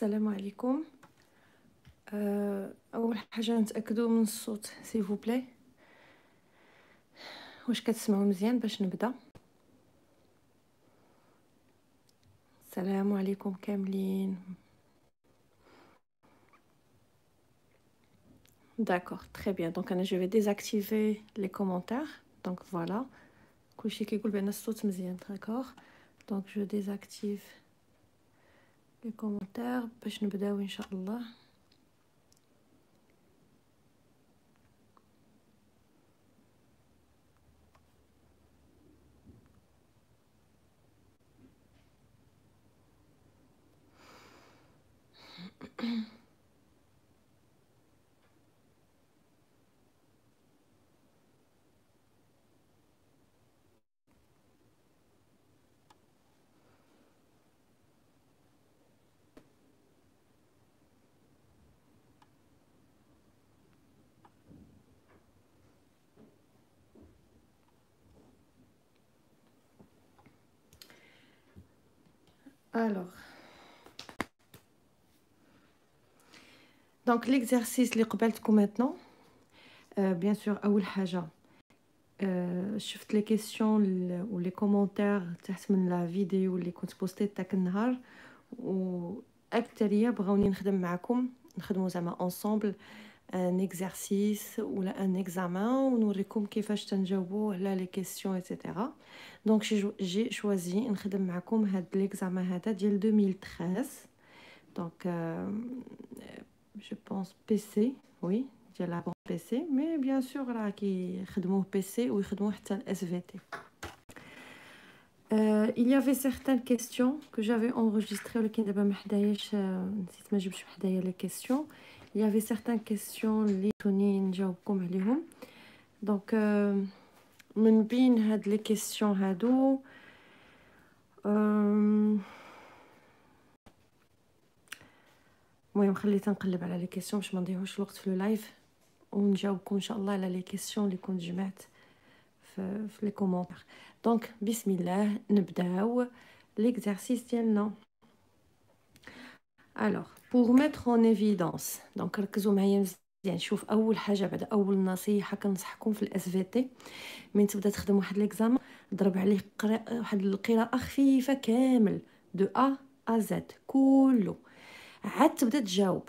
السلام عليكم آه، أول حاجة نتأكدوا من الصوت سيفو بلاي واش كتسمعوا مزيان باش نبدأ السلام عليكم كاملين D'accord, très bien. Donc je vais désactiver les commentaires. Donc voilà. كلشي كيقول بأن الصوت مزيان, d'accord Donc je désactive les commentaires باش نبداو إن شاء الله. Alors, donc l'exercice اللي قبلتكم maintenant euh, bien sûr اول حاجه euh, شفت لي كيسيون و لي كومونتير تحت من لا فيديو اللي كنت بوستيت داك النهار و اكثريه بغاوني نخدم معكم نخدمو زعما انصومبل ان اكزرسيس ولا ان اكزامان ونوريكم كيفاش تنجاوبوا على لي كيسيون ايتترا دونك جي شوازي نخدم معكم هاد ليكزامان هذا ديال 2013 دونك جو بونس بي سي وي ديال لا بي سي مي بيان سور راه كيخدموه بي سي ويخدموه حتى الاس في تي Euh, il y avait certaines questions que j'avais enregistrées ولكن دابا ما حداياش نسيت ما جبتش بحدايا لي كيسيون Il y avait certaines questions اللي توني نجاوبكم عليهم دونك من بين هاد لي كيسيون هادو المهم خليت نقلب على لي كيسيون باش ما نضيعوش الوقت في لو لايف ونجاوبكم ان شاء الله على لي كيسيون اللي كنت جمعت في, في لي كومونتير دونك بسم الله نبداو ليكزارسيس ديالنا الوغ بور ميتر اون ايفيدونس دونك ركزوا معايا مزيان شوف أول حاجة بعد أول نصيحة كنصحكم في الأس في تي من تبدأ تخدم واحد ليكزام ضرب عليه واحد القراءة خفيفة كامل دو ا ا زد كله. عاد تبدأ تجاوب.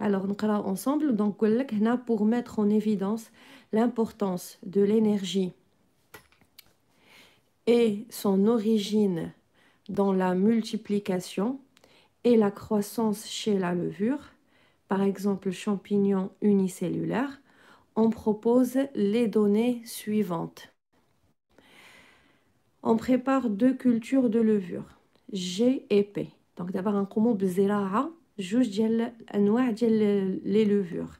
Alors, nous allons ensemble. Pour mettre en évidence l'importance de l'énergie et son origine dans la multiplication et la croissance chez la levure, par exemple champignon unicellulaire. on propose les données suivantes. On prépare deux cultures de levure, G et P. Donc d'abord, on commence جوج ديال انواع ديال لي لوفور.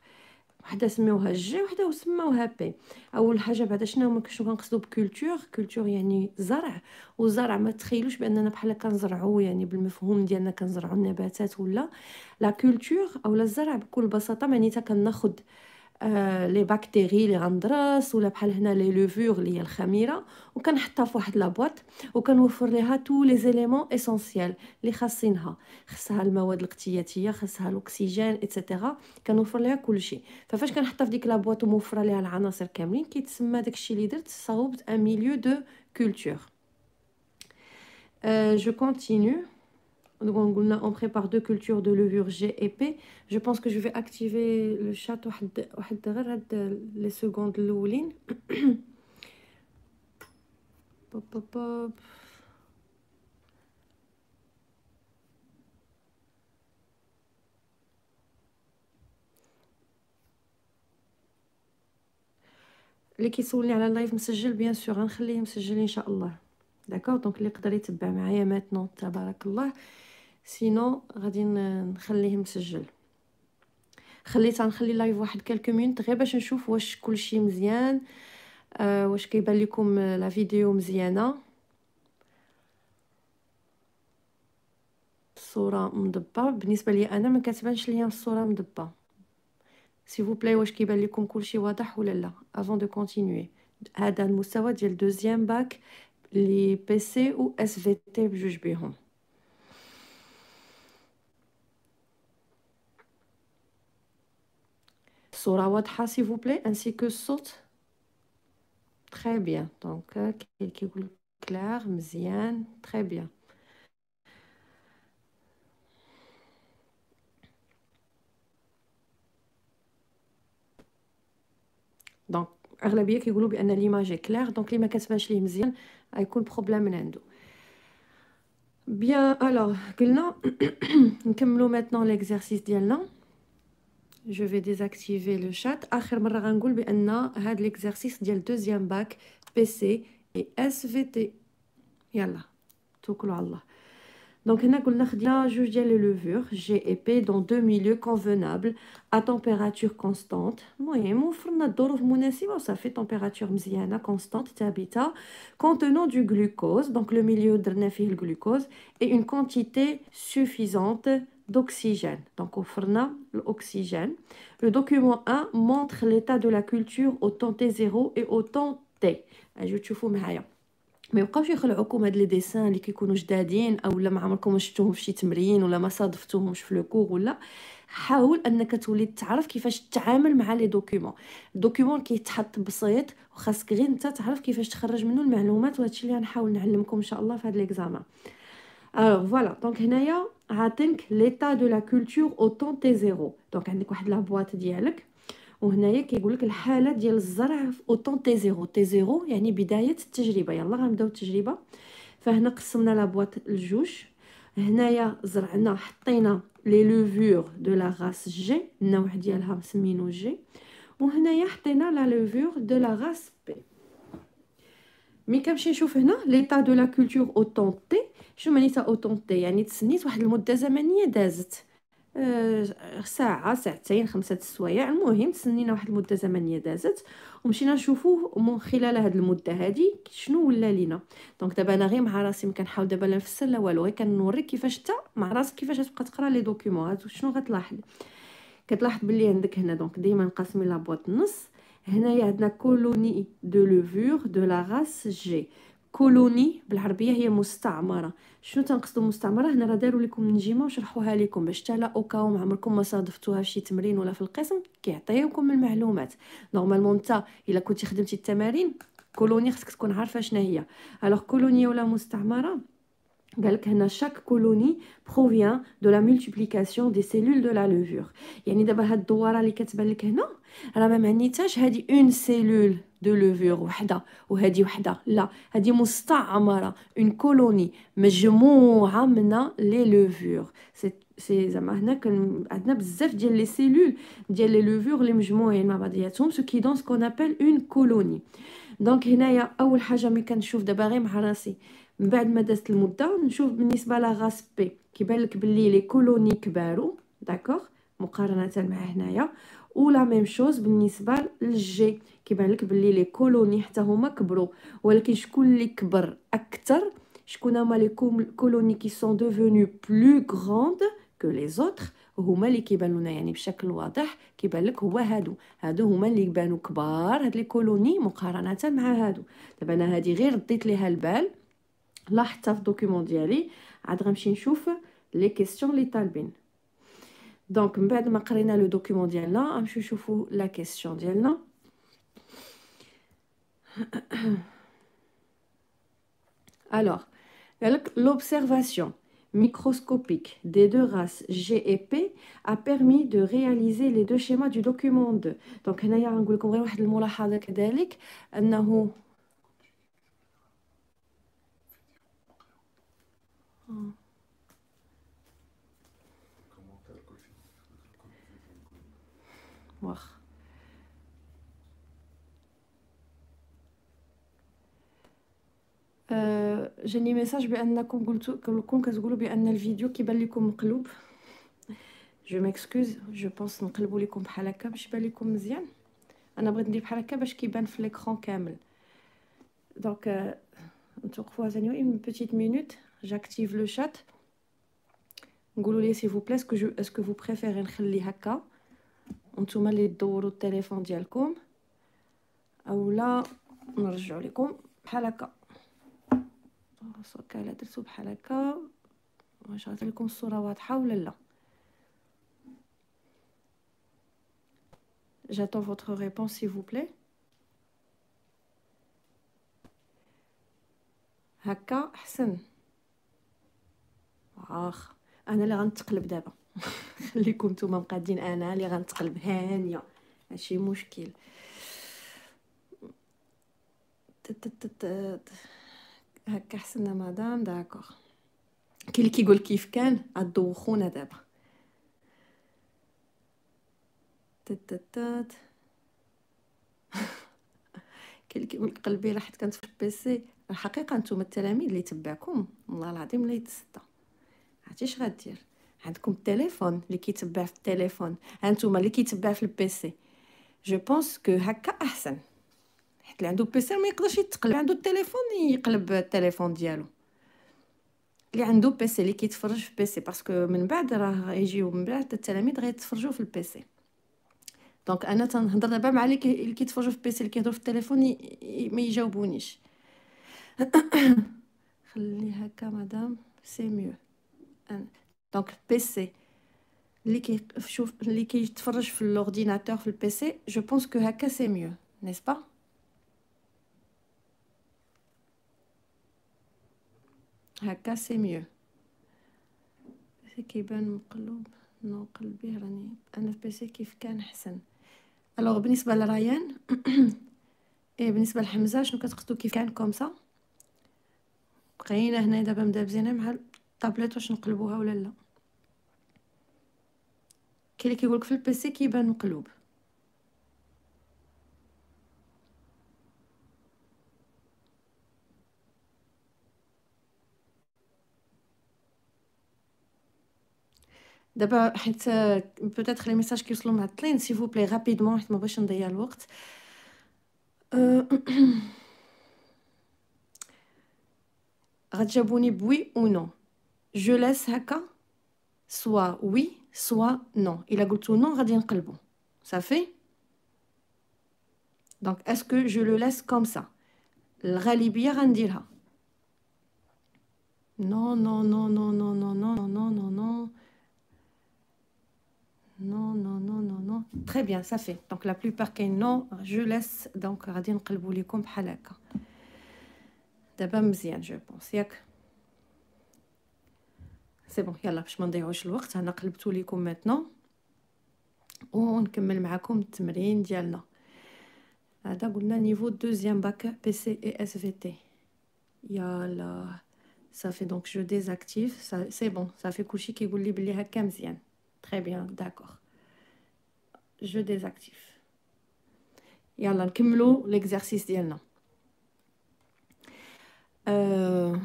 وحدة سميوها جي وحدة وسموها بي. أول حاجة بعدا شنو هما؟ شنو كنقصدوا بكولتور. كولتور يعني زرع وزرع ما تخيلوش بأننا بحال كنزرعوا يعني بالمفهوم ديالنا كنزرعوا النباتات ولا. لا كولتور أو الزرع بكل بساطة معناتها كناخذ آه لي باكتيري اللي غندرس ولا بحال هنا لي لوفور اللي هي الخميرة وكنحطها في واحد لابواط وكنوفر ليها تو لي زيليمون اسونسيال اللي خاصينها. خصها المواد الاغتياتية خصها الأكسجين ايتترا كنوفر ليها كلشي. ففاش كنحطها في ديك لابواط وموفرة ليها العناصر كاملين كيتسمى داكشي اللي درت صوبت ان ميليو دو كولتور جو كونتينيو on prépare deux cultures de levure G et P. Je pense que je vais activer le chat les secondes l'oulin. pop pop pop. اللي كيسولني على اللايف مسجل بيان سور غنخليه مسجل ان شاء الله داكوغ دونك اللي يقدر يتبع معايا ماتنون تبارك الله سينو غادي نخليه مسجل خليت غنخلي لايف واحد كالكو مينوت غير باش نشوف واش كلشي مزيان آه واش كيبان لكم لا فيديو مزيانه الصورة مضبه بالنسبة لي أنا ما كتبانش ليا الصورة مضبه سي فو بلاي واش كيبان لكم كلشي واضح ولا لا افون دو كونتينيي هذا المستوى ديال دوزيام باك لي بي سي و اس في تي بجوج بيهم الصوره واضحه سي فو بلاي انسي كو الصوت تري بيان دونك كيقول كلار مزيان تري بيان دونك اغلبيه كيقولوا بان ليماج كلير دونك اللي ما كتبانش ليه مزيان غيكون بروبليم من عنده بيان الوغ قلنا نكملوا ماتنون ليكزارسيس ديالنا جو في ديزاكتيفي لو شات اخر مره غنقول بان هاد ليكزارسيس ديال دوزيام باك بي سي اي اس في تي يلا توكلوا على الله Donc, on a les levures G et P dans deux milieux convenables à température constante. Ça fait température constante contenant du glucose. Donc, le milieu de le glucose et une quantité suffisante d'oxygène. Donc, on l'oxygène. Le document 1 montre l'état de la culture au temps T0 et au temps T. Je vous ما يبقاوش يخلعوكم هاد لي ديسان اللي كيكونوا جدادين أو لا ما عمركم شفتوهم في شي تمرين ولا ما صادفتوهمش في لو ولا حاول أنك تولي تعرف كيفاش تتعامل مع لي دوكيومون. الدوكيومون كيتحط بسيط وخاصك غير أنت تعرف كيفاش تخرج منه المعلومات وهادشي اللي غنحاول نعلمكم إن شاء الله في هاد ليكزامان الوغ فوالا دونك هنايا عاطينك ليتا دو لا كولتور أو طون تي زيرو دونك عندك واحد لا بواط ديالك وهنايا كيقول لك الحالة ديال الزرع في اوطون تي زيرو تي زيرو يعني بداية التجربة. يلا غنبداو التجربة. فهنا قسمنا لا بواط لجوج. هنايا زرعنا حطينا لي لوفور دو لا غاس جي النوع ديالها سمينو جي وهنايا حطينا لا لوفور دو لا غاس بي مي كنمشي نشوف هنا ليطا دو لا كولتور اوطون تي شنو معنيتها اوطون تي يعني تسنيت واحد المدة زمنية دازت. ساعة ساعتين خمسة السوايع. المهم تسنينا واحد المدة زمنية دازت ومشينا نشوفوه من خلال هاد المدة هادي شنو ولا لينا. دونك دابا أنا غير مع راسي ما كنحاول دابا لا نفسر لا والو غير كنوريك كيفاش انت مع راسك كيفاش تبقى تقرا لي دوكيومون. شنو غتلاحظ؟ كتلاحظ بلي عندك هنا دونك ديما قاسمين لابواط النص هنايا عندنا كولوني دو لوفور دو لا راس جي كولوني بالعربية هي مستعمرة. شنو تنقصدوا مستعمرة؟ هنا راه داروا لكم نجيمه وشرحوها لكم باش حتى لا أوكاو عمركم ما صادفتوها في شي تمرين ولا في القسم كيعطيوكم المعلومات. نورمالمون انت إلا كنتي خدمتي التمارين كولوني خصك تكون عارفة شنو هي الوغ كولوني ولا مستعمرة؟ chaque colonie provient de la multiplication des cellules de la levure يعني دابا هاد الدواره اللي كتبان لك هنا راه ما معنيتهاش هادي اون سيلول دو لوفور وحده وهادي وحده لا هادي مستعمره اون كولوني مجموعه من لي لوفور سي زعما هنا عندنا بزاف ديال لي سيلول ديال لي لوفور اللي مجموعين مع بعضياتهم سو كي دون سكون ابل اون كولوني دونك هنايا أول حاجة ملي كنشوف دابا غير مع راسي. من بعد ما دازت المدة نشوف بالنسبة لا غاس بي. كيبان لك بلي لي كولوني كبارو داكوغ؟ مقارنة مع هنايا. ولا ميم شوز بالنسبة للجي. كيبان لك بلي لي كولوني حتى هما كبروا ولكن شكون اللي كبر أكثر شكون هما لي كولوني كي سون دوفوني بلو غراند كو لي زوتر هما اللي كيبانوا لنا يعني بشكل واضح كيبان لك هو هادو. هادو هما اللي يبانوا كبار هاد لي كولوني مقارنة مع هادو. دابا أنا هادي غير رديت ليها البال لا حتى في الدوكيومون ديالي عاد غنمشي نشوف لي كيسيون لي طالبين. دونك من بعد ما قرينا لو دوكيومون ديالنا غنمشيو نشوفو لا كيسيون ديالنا. Alors l'observation. microscopique des deux races G et P a permis de réaliser les deux schémas du document 2 donc هنايا غنقول لكم غير واحد الملاحظه كذلك انه واخ جاني ميساج بانكم قلتوا كلكم كتقولوا بان الفيديو كيبان لكم مقلوب جو ميكسكوز جو بونس نقلبوا لكم بحال هكا باش يبان لكم مزيان انا بغيت ندير بحال هكا باش كيبان في ليكرون كامل دونك نتوقفوا ثاني اون بيتيت مينوت جاكتيف لو شات نقولوا لي سي فو بلي اسكو جو اسكو فو بريفيري نخلي هكا وانتم اللي دوروا التليفون ديالكم اولا نرجعوا لكم بحال هكا هكا الا درتو بحال هكا. واش غتولي لكم الصورة واضحة ولا لا؟ J'attends votre réponse s'il vous plaît. هكا أحسن. اخ أنا اللي غنتقلب دابا. خليكم نتوما مقادين أنا اللي غنتقلب. هانية ماشي مشكل. هكا حسنا مدام داكوغ. كاين اللي كيقول كيف كان غدوخونا دابا. تتتات كاين اللي كيقول قلبي راه حيت كنت في البيسي. الحقيقة نتوما التلاميذ اللي تبعكم. والله العظيم لا يتسطى عرفتي اش غدير؟ عندكم التليفون اللي كيتبع في التليفون. هانتوما اللي كيتبع في البيسي. جو بونس كو هكا أحسن. حيت اللي عنده بيسي ما يقدرش يتقلب. عنده التليفون يقلب التليفون ديالو. اللي عنده بيسي اللي كيتفرج في بيسي باسكو من بعد راه يجيو من بعد التلاميذ غيتفرجوا في البيسي دونك أنا تنهضر دابا مع اللي كيتفرجوا في البيسي اللي كيهضروا في التليفون ما يجاوبونيش. خلي هكا مدام سي ميو دونك البيسي اللي كيشوف اللي كيتفرج في الاورديناتور في البيسي جو بونس كو هكا سي ميو نيس هكا سي ميو. كيبان مقلوب نو قلبي راني أنا في بيسي كيف كان احسن ألوغ بالنسبة لريان إيه بالنسبة لحمزة شنو كتقصدو كيف كان كومسا بقينا هنا دابا مدابزينها مع الطابليت واش نقلبوها ولا لا. كاين اللي كيقولك في البيسي كيبان مقلوب دابا حيت بوتيتر لي ميساج كيوصلوا معطلين سي فو بلي رابيدمون حيت ما بغيتش نضيع الوقت غتجاوبوني بوي او نو جو لاس هكا سوا وي سوا نو الا قلتو نو غادي نقلبو صافي دونك اسكو جو لو لاس كوم سا الغالبيه غنديرها نو نو نو نو نو نو نو نو نو نو Non, non, non, non, non. Très bien, ça fait. Donc la plupart qui non, je laisse donc غادي نقلبوا لكم بحال هكا. دابا مزيان جو بونس ياك. سي بون يلا باش ما نضيعوش الوقت انا قلبتو لكم ماتنو ونكمل معكم التمرين ديالنا هذا قلنا نيفو دوزيام باك بي سي اي اس في تي يلا صافي دونك جو ديزاكتيف سي بون صافي كلشي كيقول لي بلي هكا مزيان Très bien, d'accord. Je désactive. يلا نكملوا l'exercice ديالنا. Euh...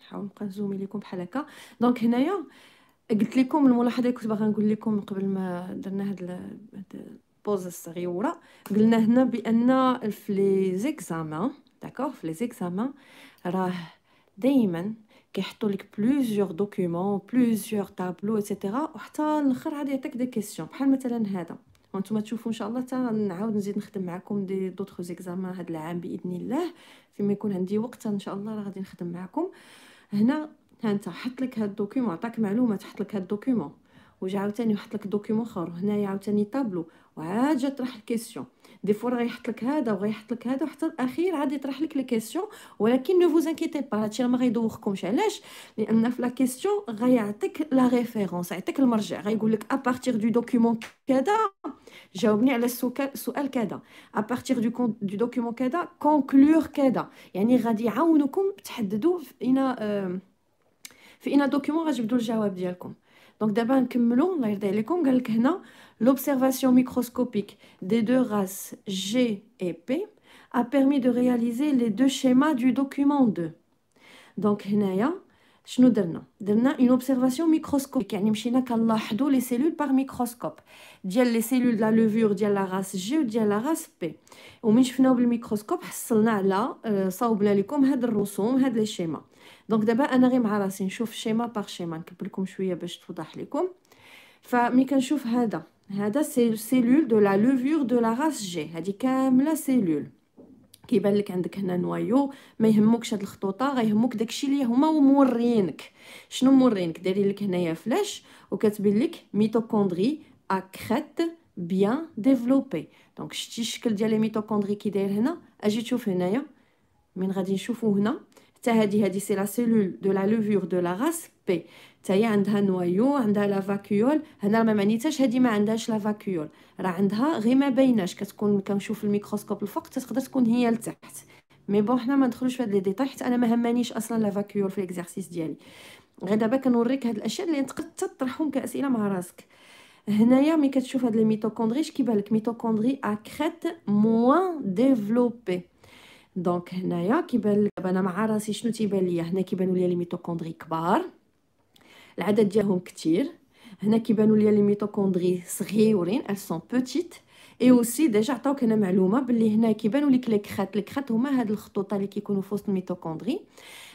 نحاول نبقى نزومي لكم بحال هكا دونك هنايا قلت لكم الملاحظة اللي كنت باغا نقول لكم قبل ما درنا هاد بوز الصغيوره قلنا هنا بأن في لي زيكزامان داكوغ في لي زيكزامان راه دائما كيحطوا لك بلوزيور دوكيومون بلوزيور طابلو ايتترا وحتى الآخر غادي يعطيك دي كيسيون بحال مثلا هذا. وأنتم تشوفوا إن شاء الله حتى نعاود نزيد نخدم معكم دي دوطخ زيكزامان هذا العام بإذن الله. فيما يكون عندي وقت إن شاء الله راه غادي نخدم معكم. هنا ها أنت حط لك هاد الدوكيومون عطاك معلومه تحط لك هاد الدوكيومون وجا عاوتاني يحط لك دوكيومون اخر. هنايا عاوتاني طابلو. وعاد جا طرح الكيسيون. دي فوا غيحط لك هذا وغيحط لك هذا وحتى الأخير عاد يطرح لك لي كيسيون. ولكن نو فوز انكيتي با هادشي ما غيدوخكمش. علاش؟ لأن في لا كيسيون غيعطيك لا ريفيرونس يعطيك المرجع. غيقول لك ا بارتير دو دوكيومون كذا جاوبني على السؤال كذا. ا بارتير دو دو دوكيومون كذا كونكلور كذا. يعني غادي يعاونوكم تحددوا في اين في اين دوكيومون غتجبدوا الجواب ديالكم. Donc d'abord نكملوا الله يرضي عليكم قال لك هنا l'observation microscopique des deux races G et P a permis de réaliser les deux schémas du document 2 donc هنايا شنو درنا درنا une observation microscopique يعني مشينا كنلاحظوا les cellules par microscope ديال les cellules de la levure ديال la race G و ديال la race P ومن شفناو بالميكروسكوب حصلنا على صاوبنا لكم هاد الرسوم هاد لي شيما دونك دابا أنا غير مع راسي نشوف شيما باغ شيما نكبر لكم شوية باش توضح لكم فمي كنشوف هذا هذا سي سيلول دو لا لوفور دو لا راس جي هذه كامله سيلول كيبان لك عندك هنا نوايو ما يهمكش هاد الخطوطه غيهمك داكشي اللي هما مورينك شنو مورينك دايرين لك هنايا فلاش وكاتبين لك ميتوكوندري ا كريت بيان ديفلوبي دونك شتي الشكل ديال لي ميتوكوندري كي داير هنا أجي تشوف هنايا من غادي نشوفو هنا هادي هادي سي لا سيلول دو لا لوفور دو لا راس بي حتى هي عندها نوايو عندها لا فاكيول هنا ما معنيتهاش هادي ما عندهاش لا فاكيول. راه عندها غير ما بايناش كتكون كنشوف الميكروسكوب الفوق تقدر تكون هي لتحت. مي بون حنا ما ندخلوش في هاد لي ديتاي حيت أنا ما همانيش أصلا لا فاكيول في الاكزرسيس ديالي. غير دابا كنوريك هاد الأشياء اللي تقدر تطرحهم كأسئلة مع راسك. هنايا ملي كتشوف هاد لي ميتوكوندري اش كيبان لك ميتوكوندري ا كريت موان ديفلوبي دونك هنايا كيبان لك أنا مع راسي شنو تيبان ليا؟ هنا كيبانوا ليا لي ميتوكوندري كبار العدد ديالهم كتير. هنا كيبانوا ليا لي ميتوكوندري صغيورين ال سون بوتيت اي اوسي ديجا عطاوك هنا معلومة باللي هنا كيبانوا لك لي كرات لي كرات هما هاد الخطوط اللي كيكونوا في وسط الميتوكوندري.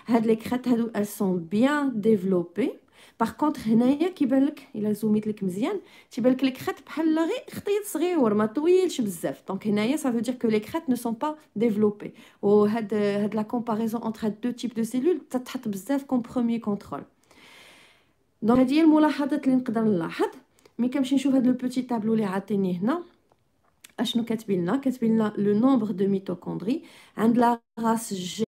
هاد لي كرات هادو ال سون بيان ديفلوبي باغ كونطخ هنايا كيبان لك الا زوميت لك مزيان تيبان لك لي كرات بحال غير خطيط صغيور ما طويلش بزاف دونك هنايا سا فو دير كو لي كرات نو سون با ديفلوبي وهاد هاد لا كومباريزون انتر هاد دو تيب دو سيلول تتحط بزاف كوم بروميير كونترول دونك هادي هي الملاحظات اللي نقدر نلاحظ مي كنمشي نشوف هاد لو بوتي تابلو اللي عاطيني هنا اشنو كاتبين لنا كاتبين لنا لو نومبر دو ميتوكوندري عند لا راس جي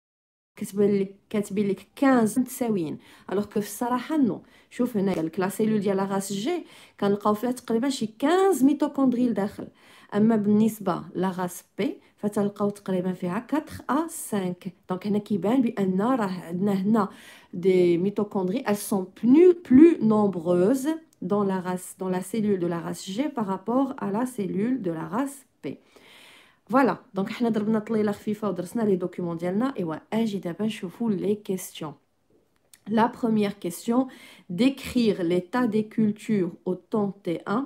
كتبان لك كاتبين لك 15 متساويين الوغ كو في الصراحه نو شوف هنا قال لك لا سيلول ديال لا راس جي كنلقاو فيها تقريبا شي 15 ميتوكوندري لداخل اما بالنسبه لا راس بي فتلقاو تقريبا فيها 4 ا 5 دونك هنا كيبان بان راه عندنا هنا دي ميتوكوندري elles sont plus plus nombreuses dans la race dans la cellule de la race G par rapport à la cellule de la race P فوالا دونك حنا ضربنا طليله خفيفه ودرسنا لي دوكيومون ديالنا ايوا اجي دابا نشوفوا لي كيسيون La première question, décrire l'état des cultures au temps T1,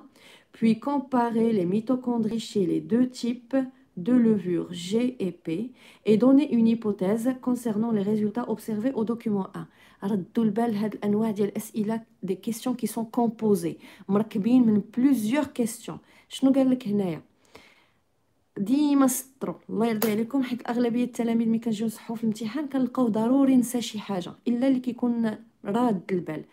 puis comparer les mitochondries chez les deux types de levure G et P et donner une hypothèse concernant les résultats observés au document 1. ردوا البال هاد الانواع ديال الاسئله دي كيسيون كي سون كومبوزي مركبين من بلوزيور كيسيون شنو قال لك هنايا ديما سطروا الله يرضي عليكم. حيت أغلبية التلاميذ ملي كنجيو نصحوا في الامتحان كنلقاو ضروري نسى شي حاجة إلا اللي كيكون راد البال.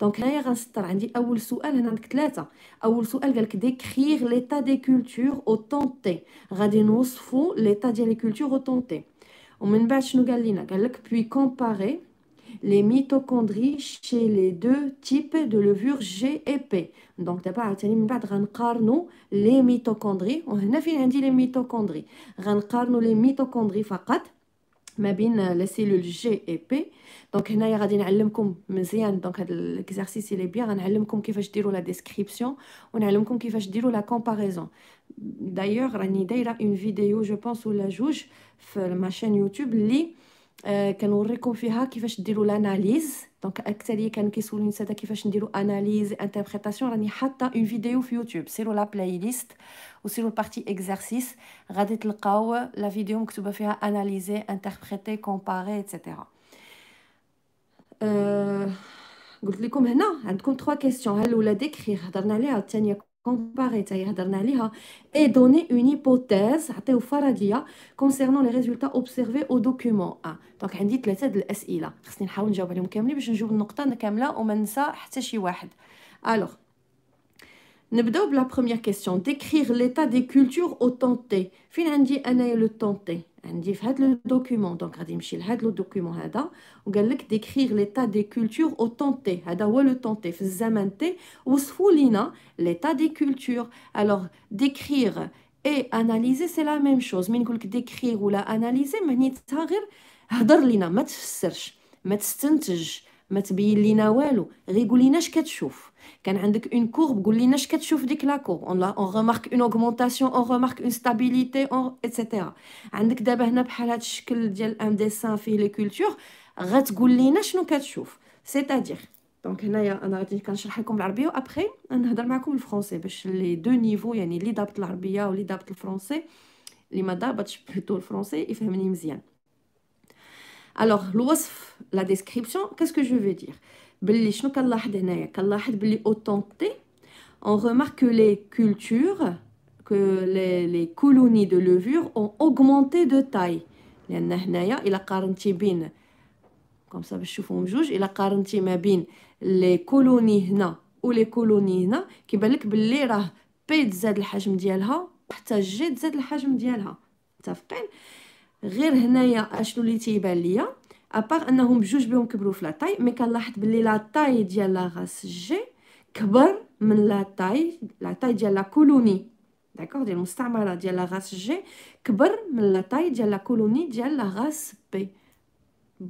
دونك هنايا غنسطر عندي أول سؤال هنا عندك ثلاثة. أول سؤال قالك ديكريغ ليتا دي كولتور أو طون تي غادي نوصفوا ليتا ديال لي كولتور أو طون تي ومن بعد شنو قال لنا قال لك بوي كومباري les mitochondries chez les deux types de levure G et P دونك دابا عاوتاني من بعد غنقارنوا لي ميتوكوندري وهنا فين عندي لي ميتوكوندري غنقارنوا لي ميتوكوندري فقط ما بين لي سيلول جي اي بي دونك هنايا غادي نعلمكم مزيان دونك هاد الاكزرسيس اللي بيان غنعلمكم كيفاش ديروا لا ديسكريبسيون ونعلمكم كيفاش ديروا لا كومباريزون دايوغ راني دايره اون فيديو جو بونس ولا جوج في ماشين يوتيوب اللي آه كنوريكم فيها كيفاش ديروا لاناليز دونك اكثريه كانوا كيسولوني ساده كيفاش نديروا اناليز انتربريتاسيون راني حاطه اون فيديو في يوتيوب سيروا لا بلاي ليست وسيروا البارتي اكزرسيس غادي تلقاو لا فيديو مكتوبه فيها اناليزي انتربريتي كومباري ايتترا أه قلت لكم هنا عندكم 3 كيسيون ها الاولى ديكريغ هضرنا عليها الثانيه comparer تاهي هضرنا عليها et donner une hypothèse عطيو فرضيه concernant les résultats observés au document 1 دونك عندي ثلاثه د الاسئله خصني نحاول نجاوب عليهم كاملين باش نجاوب النقطه كامله وما ننسى حتى شي واحد الوغ نبداو بلا بروميير كيسيون décrire l'état des cultures au temps T فين عندي انايا لو temps T عندي في هذا لو دوكيومون دونك غادي نمشي لهذا لو دوكيومون هذا وقال لك ديكريغ ليتا دي كولتور او طون تي هذا هو لو طون تي في الزمن تي وصفوا لينا ليتا دي كولتور الوغ ديكريغ اي اناليزي سي لا ميم شوز مين نقول لك ديكريغ ولا اناليزي معناتها غير هضر لينا ما تفسرش ما تستنتج ما تبين لينا والو. غير قول لينا اش كتشوف؟ كان عندك اون كورب قول لينا اش كتشوف ديك لا كورب اون اون اون اوغمونطاسيون اون ريمارك اون ستابيليتي اون ايتترا عندك دابا هنا بحال هاد الشكل ديال ان ديسان فيه لي كولتور غتقول لينا شنو كتشوف. سيتادير دونك هنايا أنا غادي كنشرح لكم العربيه وابخي نهضر معكم الفرونسي باش لي دو نيفو يعني اللي ضابط العربية واللي ضابط الفرونسي اللي ما ضابطش بلوتو الفرونسي يفهمني مزيان. الوغ الوصف لا ديسكريبسيون كاسكو جو في دير بلي شنو كنلاحظ هنايا كنلاحظ بلي اوتونتي on remarque que les cultures que les, les colonies de levure ont augmenté de taille لان هنايا الا قارنتي بين كوم سا باش تشوفوهم بجوج الا قارنتي ما بين لي كولوني هنا و لي كولوني هنا كيبان لك بلي راه بي تزاد الحجم ديالها حتى جي تزاد الحجم ديالها متفقين غير هنايا أشنو اللي تيبان ليا؟ ابار أنهم بجوج بهم كبروا في لا طاي مي كنلاحظ بلي لا طاي ديال لا غاس جي كبر من لا طاي لا طاي ديال لا كولوني داكوغ ديال المستعمرة ديال لا غاس جي كبر من لا طاي ديال لا كولوني ديال لا غاس بي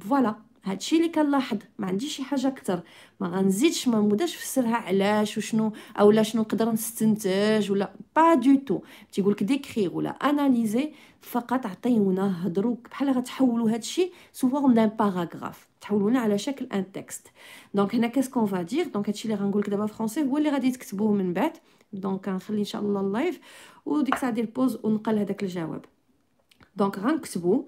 فوالا هادشي اللي كنلاحظ ما عنديش شي حاجة أكثر ما غنزيدش ما نبداش نفسرها علاش وشنو اولا شنو نقدر نستنتج ولا با دو تو. تيقول لك ديكريغ ولا أناليزي فقط عطيونا هضروا بحال غتحولوا هادشي سو فورم دان باراغراف تحولونا على شكل ان تكست دونك هنا كاسكو فا دير دونك هادشي اللي غنقول لك دابا فرونسي هو اللي غادي تكتبوه من بعد. دونك غنخلي إن شاء الله اللايف وديك الساعة دير بوز ونقل هذاك الجواب. دونك غنكتبو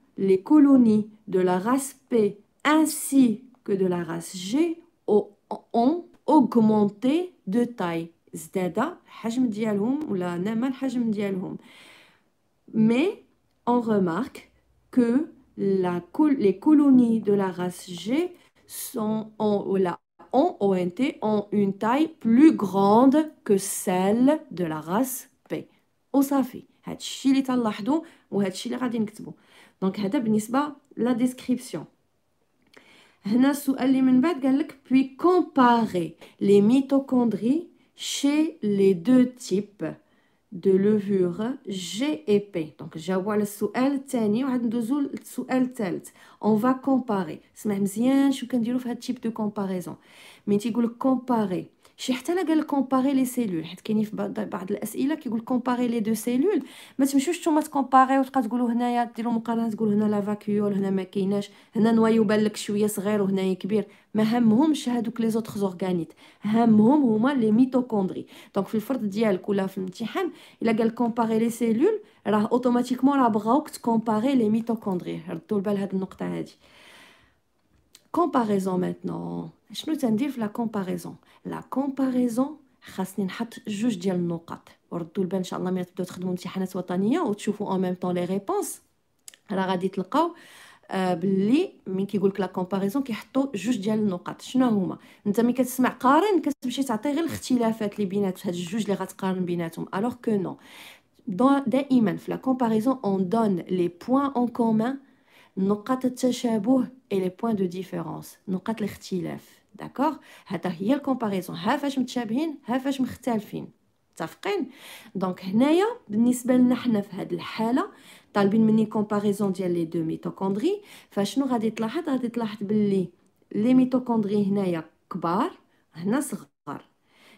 les colonies de la race P ainsi que de la race G ont augmenté de taille زداد الحجم ديالهم ولا نما الحجم ديالهم mais on remarque que la, les colonies de la race G sont ont, la, ont, ont, ont une taille plus grande que celle de la race P وصافي هادشي اللي تلاحظوا وهادشي اللي غادي نكتبو دونك هذا بالنسبه لا ديسكريبسيون هنا السؤال اللي من بعد قال لك puis comparer les mitochondries chez les deux types de levure G et P donc جاوبوا على السؤال الثاني وعاد ندوزو للسؤال الثالث on va comparer سمع مزيان شو كنديروا في هاد التيب دو كومباريزون مي تيقول لك comparer شي حتى لا قال كومباري لي سيلول حيت كاينين في بعض الأسئلة كيقول كومباري لي دو سيلول ما تمشوش نتوما تكومباري وتبقى تقولوا هنايا ديروا مقارنة تقولوا هنا لا فاكيول هنا ما كايناش. هنا نوايو بان لك شوية صغير وهنايا كبير. ما همهمش هادوك لي زوتر زورغانيت همهم هما لي ميتوكوندري دونك في الفرض ديالك ولا في الامتحان إلا قال كومباري لي سيلول راه اوتوماتيكمون راه بغاوك تكومباري لي ميتوكوندري ردوا البال هاد النقطة هادي. كومباريزون ماتنون شنو تندير في لا كومباريزون لا كومباريزون خاصني نحط جوج ديال النقط وردوا البال ان شاء الله ملي تبداو تخدموا امتحانات وطنيه وتشوفوا ان ميم طون لي ريبونس راه غادي تلقاو آه باللي من كيقول لك لا كومباريزون كيحطوا جوج ديال النقط شنو هما انت ملي كتسمع قارن كتمشي تعطي غير الاختلافات اللي بينات هاد الجوج اللي غتقارن بيناتهم الوغ كو نو دائما في لا كومباريزون اون دون لي بوين اون كومون نقاط التشابه اي لي بوين دو ديفيرونس نقاط الاختلاف. داكوغ هذا هي الكومباريزون. ها فاش متشابهين ها فاش مختلفين. متفقين؟ دونك هنايا بالنسبة لنا حنا في هذه الحالة طالبين مني كومباريزون ديال لي دو ميتوكوندري. فشنو غادي تلاحظ؟ غادي تلاحظ باللي لي ميتوكوندري هنايا كبار هنا صغار.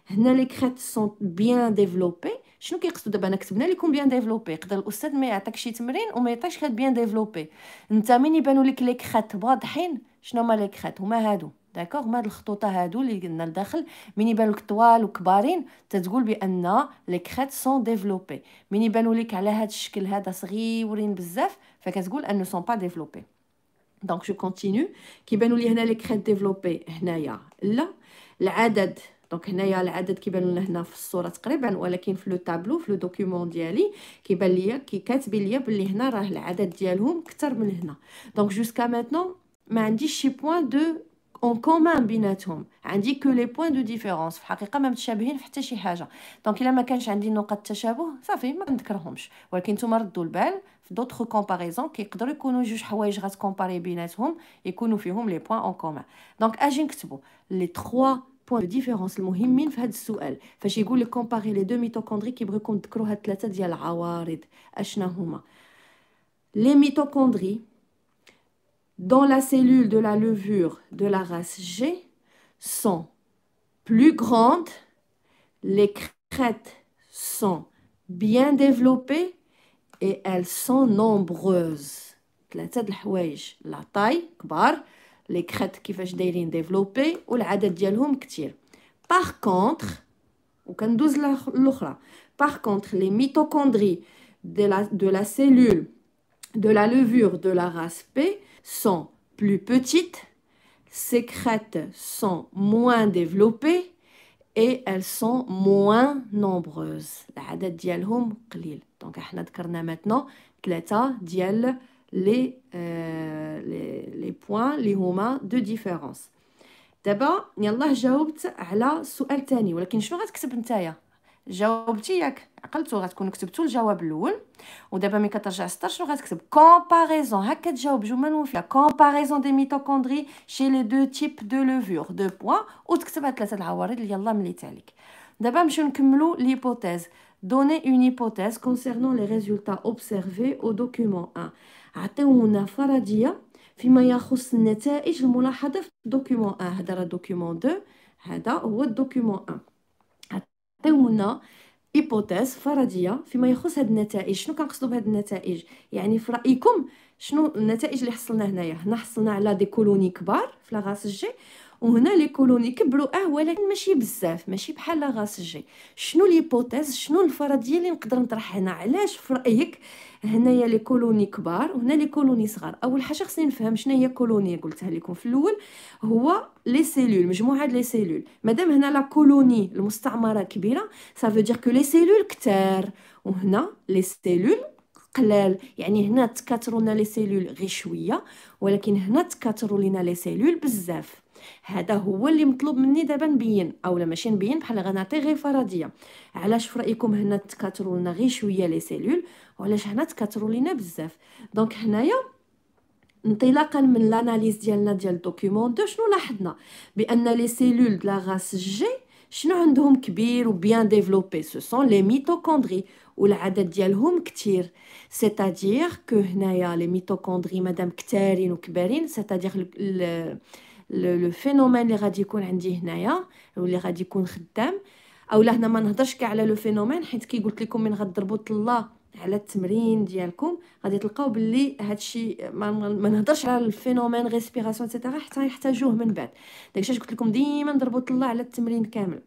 هنا لي كريت سون بيان ديفلوبي شنو كيقصدوا دابا؟ أنا كتبنا لكم بيان ديفلوبي يقدر الأستاذ ما يعطيك شي تمرين وما يعطيش هاد بيان ديفلوبي أنت مين يبانوا لك لي كريت واضحين شنو هما لي كريت هما هادو. داكوغ هما هاد الخطوطة هادو اللي قلنا لداخل. من يبانو لك طوال وكبارين؟ تتقول بأن لي كريت سون ديفلوبي من يبانو لك على هاد الشكل هذا صغيورين بزاف؟ فكتقول أن سون با ديفلوبي دونك جو كونتينيو كيبانو لي هنا لي كريت ديفلوبي هنايا. لا. العدد دونك هنايا العدد كيبان لنا هنا في الصورة تقريبا ولكن في لو تابلو في لو دوكيومون ديالي كيبان ليا كي كاتبين ليا بلي هنا راه العدد ديالهم كثر من هنا دونك جوسكا ماتنون ما عنديش شي بوين دو en commun بيناتهم عندي que les points de différence في الحقيقة ما متشابهين في حتى شي حاجة دونك الا ما كانش عندي نقط تشابه صافي ما نذكرهمش ولكن نتوما ردوا البال في دوطخ كومباريزون كيقدروا يكونوا جوج حوايج غتكومباري بيناتهم يكونوا فيهم لي بوين اون كومون دونك أجي نكتبوا لي 3 بوين دو ديفيرونس المهمين في هذا السؤال فاش يقول لك كومباري لي دو ميتوكوندري كيبغيكم تذكروا هاد ثلاثه ديال العوارض اشنا هما لي ميتوكوندري dans la cellule de la levure de la race G sont plus grandes, les crêtes sont bien développées et elles sont nombreuses. La taille les crêtes qui sont développées ou l'adad ديالهم كتير. Par contre, par contre, les mitochondries de la, de la cellule de la levure de la race P sont plus petites, ces crêtes sont moins développées et elles sont moins nombreuses. العدد ديالهم قليل. Donc احنا ذكرنا maintenant ثلاثة ديال les euh, les les points اللي هما de différence. دابا يلاه جاوبت على السؤال الثاني ولكن شنو غتكتب نتايا جاوبتي ياك عقلتو غتكون كتبتو الجواب الاول ودابا ملي كترجع السطر شنو غتكتب كومباريزون هكا تجاوب جمل مفيده كومباريزون دي ميتوكوندري شي لي دو تيب دو لوفور دو بوين وتكتب هاد ثلاثه العوارض اللي يلاه مليت عليك دابا نمشيو نكملو ليبوتيز donner une hypothèse concernant les résultats observés au document 1 عطيونا فرضيه فيما يخص النتائج الملاحظة في الدوكيومون 1 هذا راه دوكيومون 2 هذا هو الدوكيومون 1 عطيونا إيبوتيز فرضيه فيما يخص هاد النتائج. شنو كنقصدوا بهاد النتائج؟ يعني في رأيكم شنو النتائج اللي حصلنا هنايا؟ هنا حصلنا على دي كولوني كبار في لاغاس جي وهنا لي كولوني كبروا آه ولكن ماشي بزاف ماشي بحال لاغاس جي. شنو ليبوتيز شنو الفرضيه اللي نقدر نطرح هنا؟ علاش في رأيك هنايا لي كولوني كبار وهنا لي كولوني صغار؟ أول حاجة خصني نفهم شنو هي كولوني قلتها لكم في الأول. هو لي سيلول مجموعة لي سيلول مادام هنا لا كولوني المستعمرة كبيرة سافو دير كو لي سيلول كتار. وهنا لي سيلول قلال. يعني هنا تكاثروا لنا لي سيلول غير شوية ولكن هنا تكاثروا لنا لي سيلول بزاف. هذا هو اللي مطلوب مني دابا نبين أولا ماشي نبين بحال غنعطي غير فرضية. علاش في رأيكم هنا تكاثروا لنا غير شوية لي سيلول وعلاش هنا تكاثروا لينا بزاف؟ دونك هنايا انطلاقا من لاناليز ديالنا ديال الدوكيومون دو شنو لاحظنا؟ بأن لي سيلول د لا غاس جي شنو عندهم كبير وبيان ديفلوبي سو سون لي ميتوكوندري والعدد ديالهم كتير. سيتادير كو هنايا لي ميتوكوندري مادام كتارين وكبارين سيتادير لو فينومين اللي غادي يكون عندي هنايا واللي غادي يكون خدام. اولا هنا ما نهضرش كاع على لو فينومين حيت كي قلت لكم من غضربوا طلا على التمرين ديالكم غادي تلقاو باللي هادشي ما, ما نهضرش على الفينومين ريسبيراسيون ايتترا حتى يحتاجوه من بعد. داكشي قلت لكم ديما نضربوا طلا على التمرين كامل.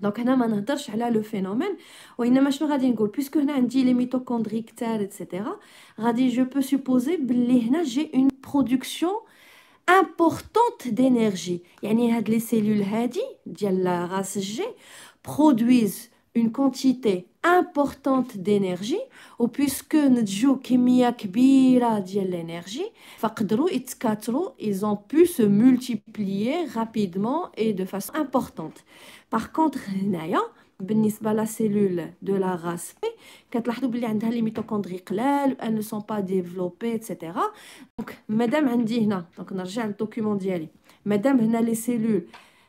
دونك هنا ما نهضرش على لو فينومين وانما شنو غادي نقول بيسكو هنا عندي لي ميتوكوندري كتار ايتترا غادي جو بو سوبوزي باللي هنا جي اون برودكسيون importante d'énergie يعني هاد les cellules هادي ديال la race G produisent une quantité importante d'énergie ou puisque نتجو كمية كبيرة ديال l'énergie فقدروا يتكاثروا ils ont pu se multiplier rapidement et de façon importante par contre هنايا بالنسبه لا سيلول دو لا راس بي كتلاحظوا بلي عندها لي ميتوكوندري قلال ان نو سون با ديفلوبي ايتترا دونك مادام عندي هنا دونك نرجع للدوكيومون ديالي مادام هنا لي سيلول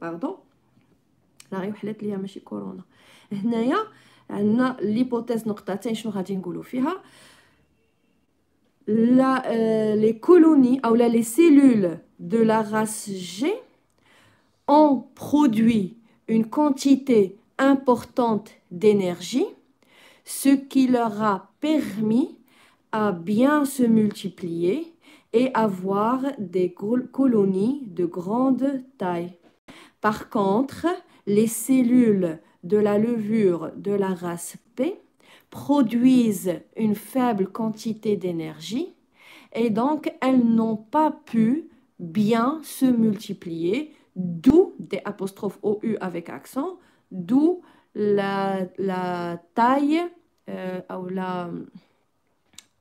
باردون لا غير وحلات ليا ماشي كورونا هنايا عندنا ليبوتيز نقطتين شنو غادي نقولوا فيها لا لي كولوني او لا لي سيلول de la race G ont produit une quantité importante d'énergie, ce qui leur a permis à bien se multiplier et avoir des colonies de grande taille. Par contre, les cellules de la levure de la race P produisent une faible quantité d'énergie et donc elles n'ont pas pu bien se multiplier, d'où des apostrophes OU avec accent, d'où la, la taille euh, la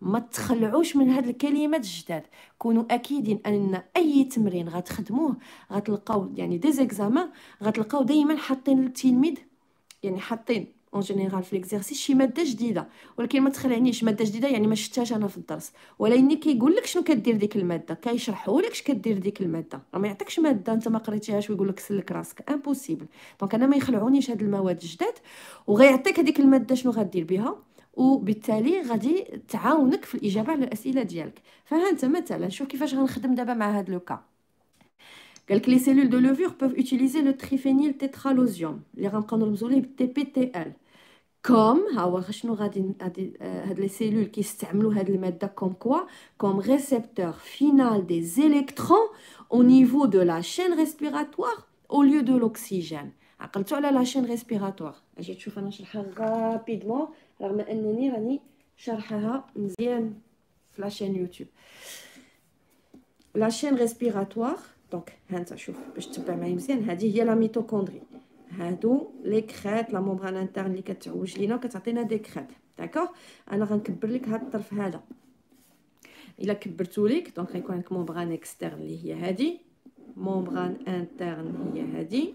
ما تخلعوش من هاد الكلمات الجداد. كونوا أكيدين أن أي تمرين غتخدموه غتلقاو يعني دي زيكزامان غتلقاو دائما حاطين للتلميذ يعني حاطين اون جينيرال في ليكزارسيس شي مادة جديدة. ولكن ما تخلعنيش مادة جديدة يعني ما شفتهاش أنا في الدرس. ولكن كيقول لك شنو كدير ديك المادة كيشرحوا لك اش كدير ديك المادة. راه ما يعطيكش مادة أنت ما قريتيهاش ويقول لك سلك راسك. امبوسيبل دونك أنا ما يخلعونيش هاد المواد الجداد وغيعطيك هذيك المادة شنو غدير بها وبالتالي غادي تعاونك في الإجابة على الأسئلة ديالك. فها أنت مثلا شوف كيفاش غنخدم دابا مع هذا لو قالك لي سيلول دو لوفور بوف utiliser لو تريفينيل تيترالوزيوم اللي غنبقاو نرمزو ليه بالتي بي تي ال كوم ها هو شنو غادي هاد لي سيلول كيستعملوا هاد المادة كوم كوا؟ كوم ريسبتور فينال دي زيليكترون au niveau de la chaîne respiratoire au lieu de l'oxygène. عقلتوا على لا شين ريسبيراتوار أجي تشوف أنا نشرحها غابيدمون رغم أنني راني شرحها مزيان في لاشين يوتيوب لا شين ريسبيراتوار دونك ها انت شوف باش تتبع معايا مزيان هذه هي لا ميتوكوندري هادو لي كريت لا مومبران انترن اللي كتعوج لينا وكتعطينا دي كريت داكوغ أنا غنكبر لك هاد الطرف هذا. إلا كبرتو لك دونك غيكون عندك مومبران اكسترن اللي هي هادي مومبران انترن هي هادي.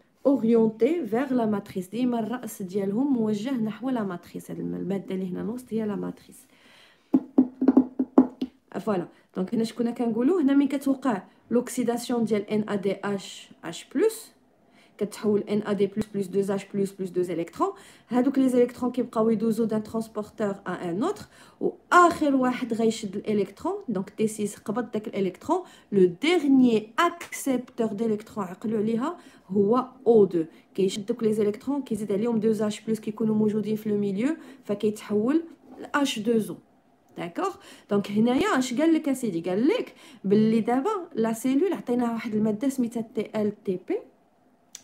اورينتي فيغ لا ماتريس ديما الرأس ديالهم موجه نحو لا ماتريس هاد المادة اللي هنا الوسط هي لا ماتريس فوالا دونك هنا شكون كنقولوا هنا ملي كتوقع لوكسيداسيون ديال ان ا دي اش اش بلس كتحول ان ا دي بلس بلس 2 اش بلس بلس 2 الكترون هادوك لي زيليكترون كيبقاو يدوزو دان ترانسبورتور ا ان اوتر واخر واحد غيشد الالكترون دونك تي 6 قبض داك الالكترون لو ديرنيي اكسبتور ديليكترون عقلوا عليها هو أو 2 كيشد دوك لي زيليكترون كيزيد عليهم 2 اش بلس كيكونوا موجودين في لو ميليو فكيتحول 2 زو داكوغ دونك هنايا اش قال لك أسيدي؟ قال لك باللي دابا لا سيلول عطيناها واحد المادة سميتها تي ال تي بي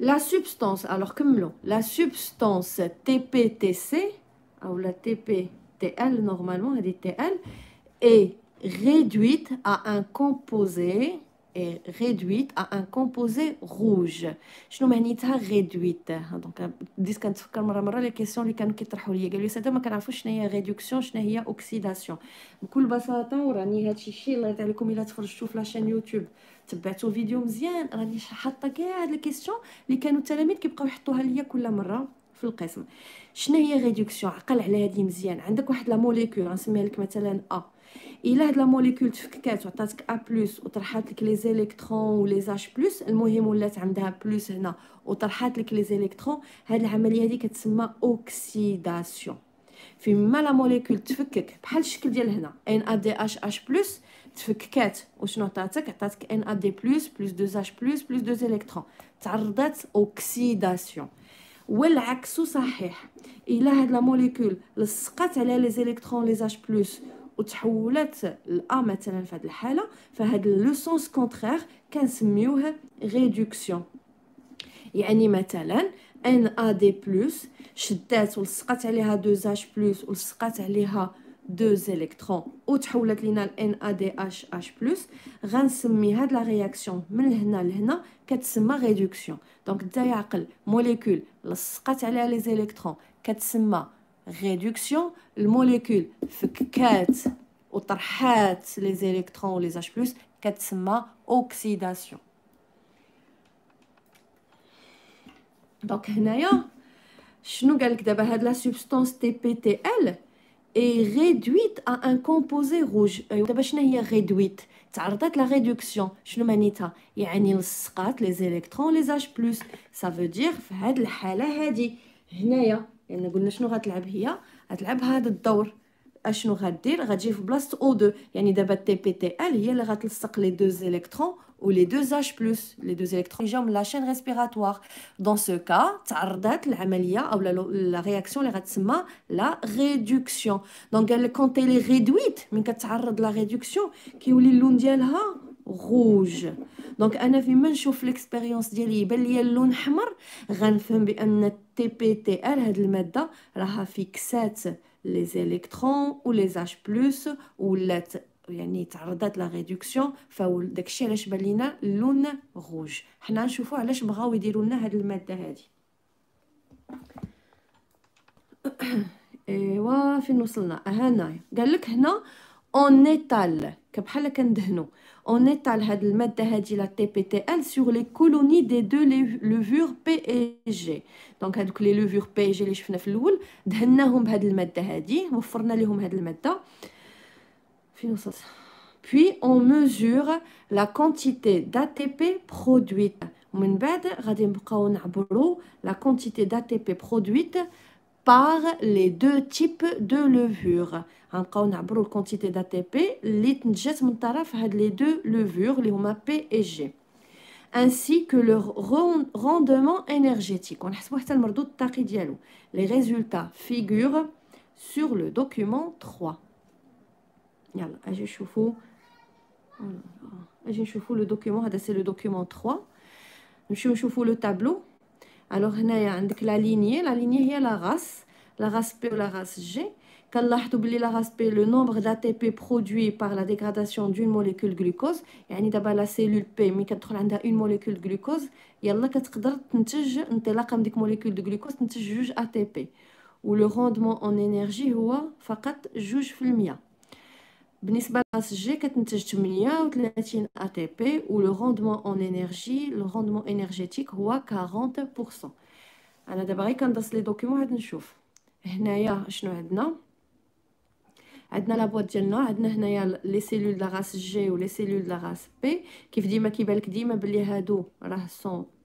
La substance, alors comme l'eau, la substance TPTC, ou la TPTL normalement, elle est TL, est réduite à un composé est réduite à un composé rouge شنو معنيتها réduite دونك بديت كنتفكر مره مره لي كيسيون اللي كانوا كيطرحوا ليا قالوا لي ساده ما كنعرفوش شنو هي ريدكسيون شنو هي اوكسيداسيون بكل بساطه وراني هادشي الشيء الله يرضي عليكم الا تفرجتوا في لاشين يوتيوب تبعتوا الفيديو مزيان. راني حاطة كاع هاد الكيسيون اللي كانوا التلاميذ كيبقاو يحطوها ليا كل مرة في القسم. شنو هي ريدكسيون عقل على هذه مزيان. عندك واحد لا موليكول غنسميها لك مثلا ا إلا هاد لا موليكول تفككات وعطاتك ا بلس وطرحات لك لي زيليكترون ولي اش بلس المهم ولات عندها بلس هنا وطرحات لك لي زيليكترون هاد العملية هادي كتسمى اوكسيداسيون فيما لا موليكول تفكك بحال الشكل ديال هنا ان ا دي اش اش بلس تفككات. وشنو عطاتك؟ عطاتك ان ا دي بلس بلس 2 اش بلس بلس 2 الكترون تعرضت أوكسيداسيون. والعكس صحيح. إلا هاد لا موليكول لصقات على لي زيليكترون لي اش بلس وتحولت لأ مثلا في هذه الحالة فهاد لو سونس كونترير كنسميوه ريدكسيون يعني مثلا ان ا دي بلس شدات ولصقات عليها 2 اش بلس ولصقات عليها دو زيليكترون وتحولت لينا ان ا دي اش اش بلس غنسمي هاد لا رياكسيون من هنا لهنا كتسمى ريدكسيون. دونك انت عقل موليكول لصقات عليها لي زيليكترون كتسمى ريدكسيون. الموليكول فكات وطرحات لي زيليكترون ولي اش بلس كتسمى أوكسيداسيون. دونك هنايا شنو قالك دابا هاد لا سوبستانس تي بي تي ال اي ريدويت ا ان كومبوزي روج دابا شنو هي ريدويت تعرضت لا ريدكسيون شنو معنيتها يعني لصقات لي زيليكترون لي اش بلس سا فو دير في هاد الحاله هادي هنايا لأن قلنا شنو غتلعب هي غتلعب هذا الدور اشنو غدير غتجي في بلاصه أو 2 يعني دابا تي بي تي ال هي اللي غتلصق لي دو زيليكترون ou les deux H+, les deux électrons جاو من la chaîne respiratoire. Dans ce cas, تعرضت العملية أو la réaction اللي غتسمى la réduction. Donc quand elle est réduite من كتعرض la réduction كيولي اللون ديالها rouge. دونك انا فيما نشوف ليكسبيريونس ديالي يبان ليا اللون احمر غنفهم بان تي بي تي ال هاد الماده راها فيكسات لي زيليكترون و لي اش بلس ولات يعني تعرضات لا ريدكسيون فاول داكشي علاش بان لينا اللون روج حنا نشوفوا علاش بغاو يديروا لنا هاد المادة هادي. ايوا فين وصلنا؟ هنايا قال لك هنا اون ايتال كبحال كندهنو. اون ايتال هاد المادة هادي لا تي بي تي ال سور لي كولوني دي دو لوفور بي اي جي دونك هادوك لي لوفور بي اي جي اللي شفنا في الأول دهناهم بهاد المادة هادي وفرنا لهم هاد المادة. Puis on mesure la quantité d'ATP produite. La quantité d'ATP produite par les deux types de levures. Hein, on a la quantité d'ATP les deux levures, les P et G. Ainsi que leur rendement énergétique. On Les résultats figurent sur le document 3. يلا اجي نشوفو اجي نشوفو لو دوكيومون هذا سي لو دوكيومون 3 نمشيو نشوفو لو تابلو الوغ هنايا عندك لا لينيي لا لينيي هي لا غاس لا غاس بي ولا غاس جي كنلاحظوا بلي لا غاس بي لو نومبر داتي بي برودوي بار لا ديغراداسيون دون موليكول غلوكوز يعني دابا لا سيلول بي ملي كتدخل عندها اون موليكول غلوكوز يلا كتقدر تنتج انطلاقا من ديك موليكول دو غلوكوز تنتج جوج ا تي بي ولو روندمون اون انرجي هو فقط جوج في المية بالنسبة لغاز جي كتنتج 38 ا تي بي و لو روندمون اون انرجي لو روندمون انرجيتيك هو 40% أنا دابا غير كندرس لي دوكيومون عاد نشوف. هنايا شنو عندنا؟ عندنا لا بواط ديالنا عندنا هنايا لي سيلول لا راس جي لي سيلول لا راس بي كيف ديما كيبان لك ديما بلي هادو راه سون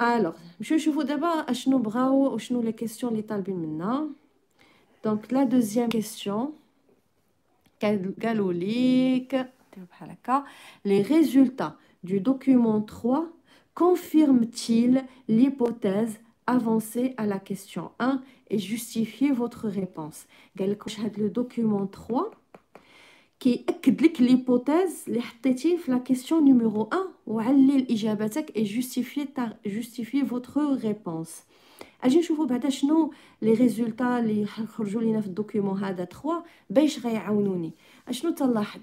الوغ نمشيو نشوفو دابا اشنو بغاو وشنو لي كيسيون اللي طالبين منا دونك لا دوزيام كيسيون قالوا ليك بحال هكا لي ريزولتا du document 3 confirme-t-il l'hypothèse avancée à la question 1 et justifiez votre réponse le document 3 qui لك l'hypothèse اللي حطيتي في la question numéro 1 وعلل اجابتك justifiez ta justifiez votre réponse. أجي نشوفوا بعدا شنو لي ريزولطا اللي خرجوا لينا في الدوكيومون هذا 3 باش غيعاونوني. أشنو تلاحظ؟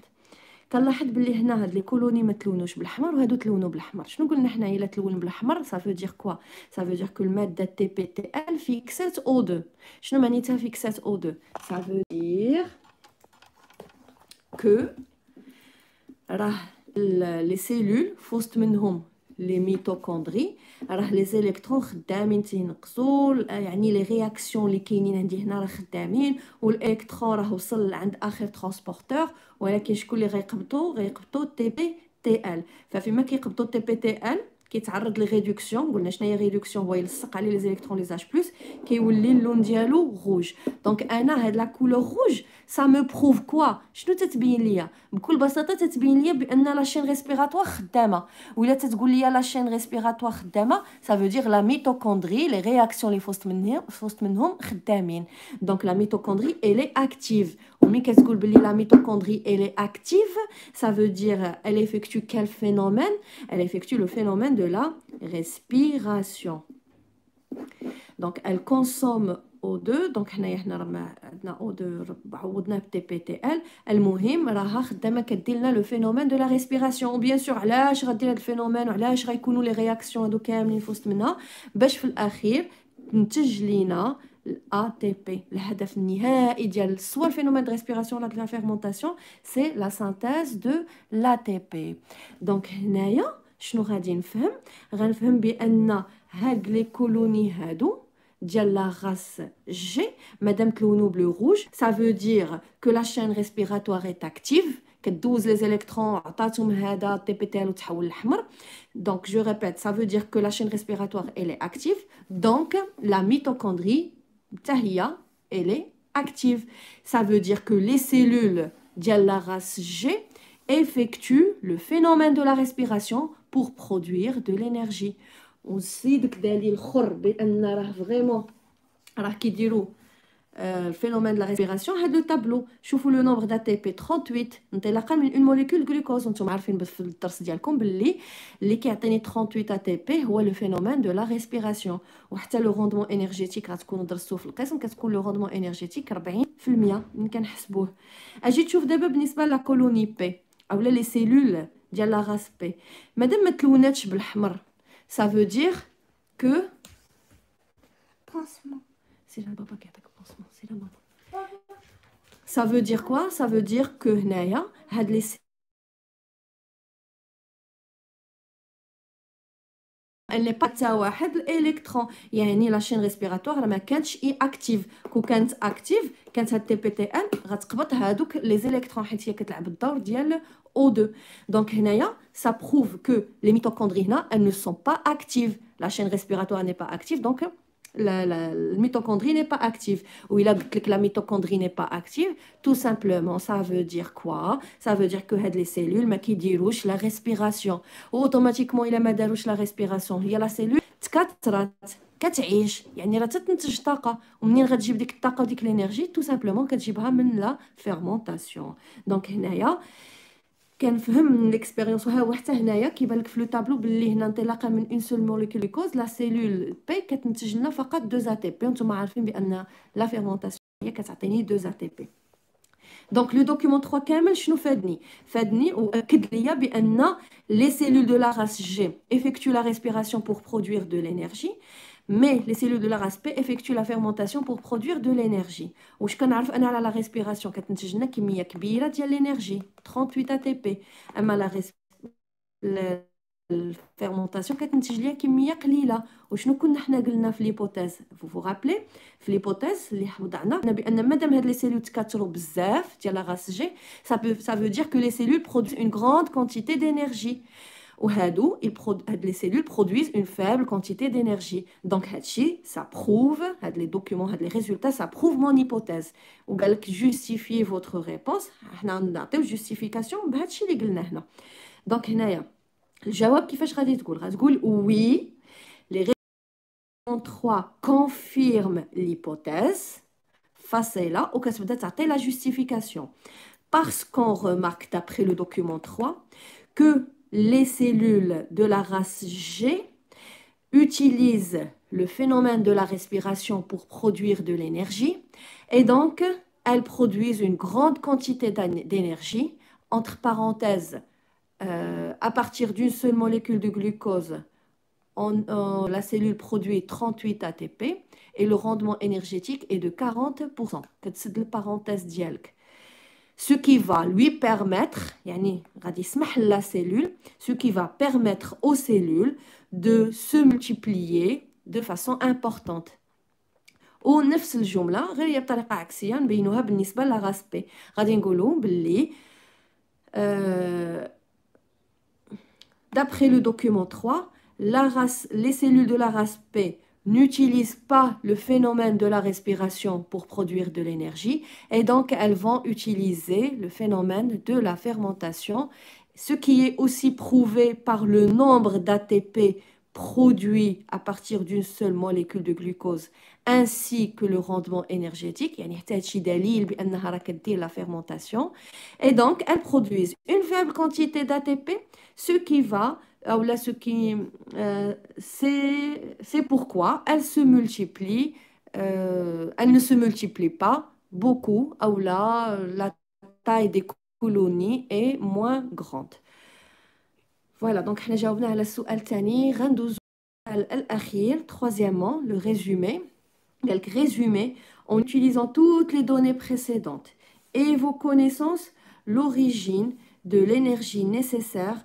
كنلاحظ بلي هنا هاد لي كولوني ما تلونوش بالأحمر وهادو تلونوا بالأحمر. شنو قلنا حنا إلا تلون بالأحمر؟ صافي دير كوا صافي دير كو الماده تي بي تي ال فيكسات أو 2 شنو معنيتها فيكسات أو 2 صافي دير que les cellules فوسط منهم les mitochondries راه لي زيليكترون خدامين تينقصوا يعني لي رياكسيون اللي كاينين عندي هنا راه خدامين والالكترون راه وصل لعند اخر ترانسبورتور ولكن شكون اللي غيقبطو غيقبطو تي بي تي ال ففيما كيقبطو تي بي تي ال كيتعرض لغيدوكسيون قلنا شنو هي ريدكسيون هو يلصق عليه لي زيليكترون لي اش بلس كيولي اللون ديالو روج دونك انا هاد لا كولور روج سا مو بروف كوا شنو تتبين ليا بكل بساطه تتبين ليا بان لا شين ريسبيراتوار خدامه ولا تتقول ليا لا شين ريسبيراتوار خدامه سا فو دير لا ميتوكوندري لي رياكسيون لي فوسط منهم فوسط منهم خدامين دونك لا ميتوكوندري الي اكتيف ومي كتقول بلي لا ميتوكوندري الي اكتيف سا فو دير elle effectue quel phénomène elle effectue le phénomène de la respiration donc elle consomme O2 دونك حنايا حنا راه عندنا O2 عوضناه ب تي بي تي ال المهم راها خدامه كدير لنا لو فينومين دو لا ريسبيراسيون بيان سور علاش غدير هاد الفينومين وعلاش غيكونوا لي رياكسيون هادو كاملين في وسط منها باش في الاخير تنتج لينا الاي تي بي الهدف النهائي ديال سوا الفينومين دو ريسبيراسيون ولا لا فيرمونطاسيون سي لا سانتيز دو لا تي بي دونك هنايا شنو غادي نفهم غنفهم بان هاد لي كولوني هادو ديال لا غاس جي مادام تلونو بلو روج سا فو دير كو لا شين ريسبيراتوار ايت اكتيف كدوز لي زيليكترون عطاتهم هذا تي بي تي وتحول الاحمر دونك جو ريبيت سا فو دير كو لا شين ريسبيراتوار الي اكتيف دونك لا ميتوكوندري tahia, elle est active. Ça veut dire que les cellules de la race G effectuent le phénomène de la respiration pour produire de l'énergie. On sait que vraiment راه فريمون راه كيديروا الفينومين لا ريسبيراسيون هاد لو طابلو شوفوا لو نومبر دا تي بي 38 انطلاقا من اون موليكول غلوكوز نتوما عارفين في الدرس ديالكم باللي اللي كيعطيني 38 ا تي بي هو لو فينومين دو لا ريسبيراسيون وحتى لو روندمون انرجيتيك غتكونوا درستوه في القسم كتكون لو روندمون انرجيتيك 40% ملي كنحسبوه اجي تشوف دابا بالنسبه لا كولوني بي اولا لي سيلول ديال لا غاس بي مادام ما تلوناتش بالاحمر ça veut dire que pansement. C'est la papa qui attaque pansement, c'est la maman. Ça veut dire quoi Ça veut dire que هنايا هاد لي elle n'est pas حتى واحد الالكترون يعني لا شين ريسبيراتوار راه ما كانتش اي اكتيف كو كانت اكتيف كانت هاد تي بي تي ان غتقبط هادوك لي زيليكترون حيت هي كتلعب الدور ديال O2 donc هنايا ça prouve que les mitochondries هنا elles ne sont pas actives la chaîne respiratoire n'est pas active donc la, la, la mitochondrie n'est pas active. Ou il a dit que la mitochondrie n'est pas active. Tout simplement, ça veut dire quoi Ça veut dire que les cellules, mais qui dirouchent la respiration. Automatiquement, il a مداروش la respiration. هي la cellule تكثرت كتعيش يعني راه تنتج طاقه ومنين غتجيب ديك الطاقه وديك لينيرجي تو سامبلومون كتجيبها من لا فيرمونطاسيون دونك هنايا كنفهم من ليكسبيريونس وها هو حتى هنايا كيبان لك في لو طابلو باللي هنا انطلاقا من اون سول موليكول كوز لا سيلول بي كتنتج لنا فقط دو ا تي بي وانتم عارفين بان لا فيرمونطاسيون هي كتعطيني دو ا تي بي دونك لو دوكيومون 3 كامل شنو فادني فادني واكد ليا بان لي سيلول دو لا راس جي افيكتو لا ريسبيراسيون بور برودوير دو لينيرجي Mais les cellules de la race P effectuent la fermentation pour produire de l'énergie. واش كنعرف انا على la respiration كتنتج لنا كميه كبيره ديال l'énergie 38 ATP اما la الفيرمونطاسيون كتنتج ليا كميه قليله وشنو كنا حنا قلنا في ليبوتيز فو فو رابلي في ليبوتيز اللي وضعنا بان مادام هاد لي سيلول تكاثروا بزاف ديال لا غاس جي ça peut ça veut dire que les cellules produisent une grande quantité d'énergie وهادو هاد لي سيلول برودويز اون فaible quantité d'énergie دونك هادشي ça prouve هاد لي دوكيومون هاد لي ريزولتا ça prouve mon hypothèse وقال لك جوستيفي فوتر ريبونس حنا نعطيو جوستيفيكاسيون بهادشي اللي قلنا هنا دونك هنايا الجواب كيفاش غادي تقول غتقول وي لي 3 confirme l'hypothèse facile وكتبدا تعطي la justification parce qu'on remarque d'après le document 3 que les cellules de la race G utilisent le phénomène de la respiration pour produire de l'énergie et donc elles produisent une grande quantité d'énergie, entre parenthèses, euh, à partir d'une seule molécule de glucose, on, la cellule produit 38 ATP et le rendement énergétique est de 40%. C'est la parenthèse ce qui va lui permettre, la cellule, ce qui va permettre aux cellules de se multiplier de façon importante. ونفس الجمله غير هي بطريقه عكسيه نبينوها بالنسبه لاغاس بي غادي نقولوا باللي d'après le document 3 la race, les cellules de la race P n'utilisent pas le phénomène de la respiration pour produire de l'énergie et donc elles vont utiliser le phénomène de la fermentation, ce qui est aussi prouvé par le nombre d'ATP produits à partir d'une seule molécule de glucose ainsi que le rendement énergétique la fermentation. Et donc elles produisent une faible quantité d'ATP ce qui va ou là ce qui euh, c'est pourquoi elles se multiplient euh, elles ne se multiplient pas beaucoup ou là la taille des colonies est moins grande voilà donc حنا جاوبنا على السؤال الثاني غندوزو الاخير troisièmement le résumé quelques résumés en utilisant toutes les données précédentes et vos connaissances l'origine de l'énergie nécessaire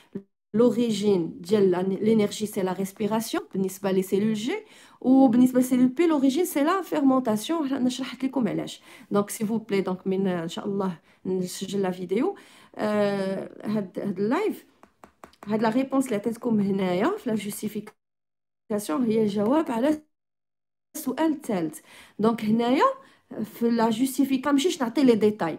L'origine de l'énergie, c'est la respiration, بالنسبة les cellules G, ou بالنسبة les cellules P, l'origine, c'est la fermentation. Donc, s'il vous plaît, donc, من إن شاء الله نسجل la vidéo. هاد هاد اللايف هاد لا ريبونس اللي عطيتكم هنايا في لا جوستيفيكاسيون هي الجواب على السؤال الثالث دونك هنايا في لا جوستيفيكاسيون ماشيش نعطي لي ديتاي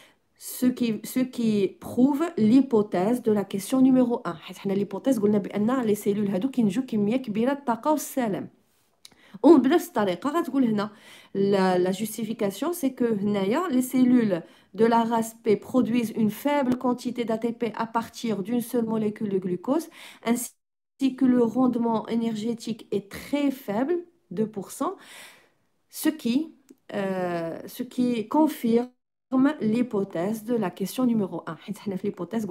ce qui, ce qui prouve l'hypothèse de la question numéro 1 حيت حنا l'hypothèse قلنا بان les cellules هادو كينتجو كميه كبيره الطاقه والسلام وبنفس الطريقه غتقول هنا la, la justification c'est que هنايا les cellules de la race P produisent une faible quantité d'ATP à partir d'une seule molécule de glucose ainsi que le rendement énergétique est très faible 2% ce qui euh, ce qui confirme l'hypothèse de la question numéro 1 l'hypothèse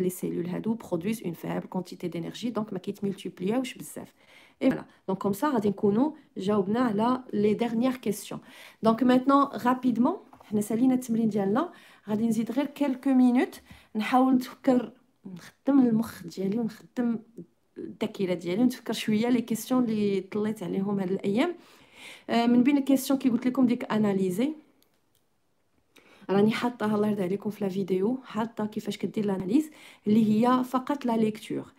les cellules produisent une faible quantité d'énergie donc ma multiplier et voilà. Donc comme ça là les dernières questions. Donc maintenant rapidement quelques minutes. Les questions les euh, questions qui analyser راني حاطاها الله يرضي عليكم في لا فيديو حاطة كيفاش كدير لاناليز اللي هي فقط لا ليكتور.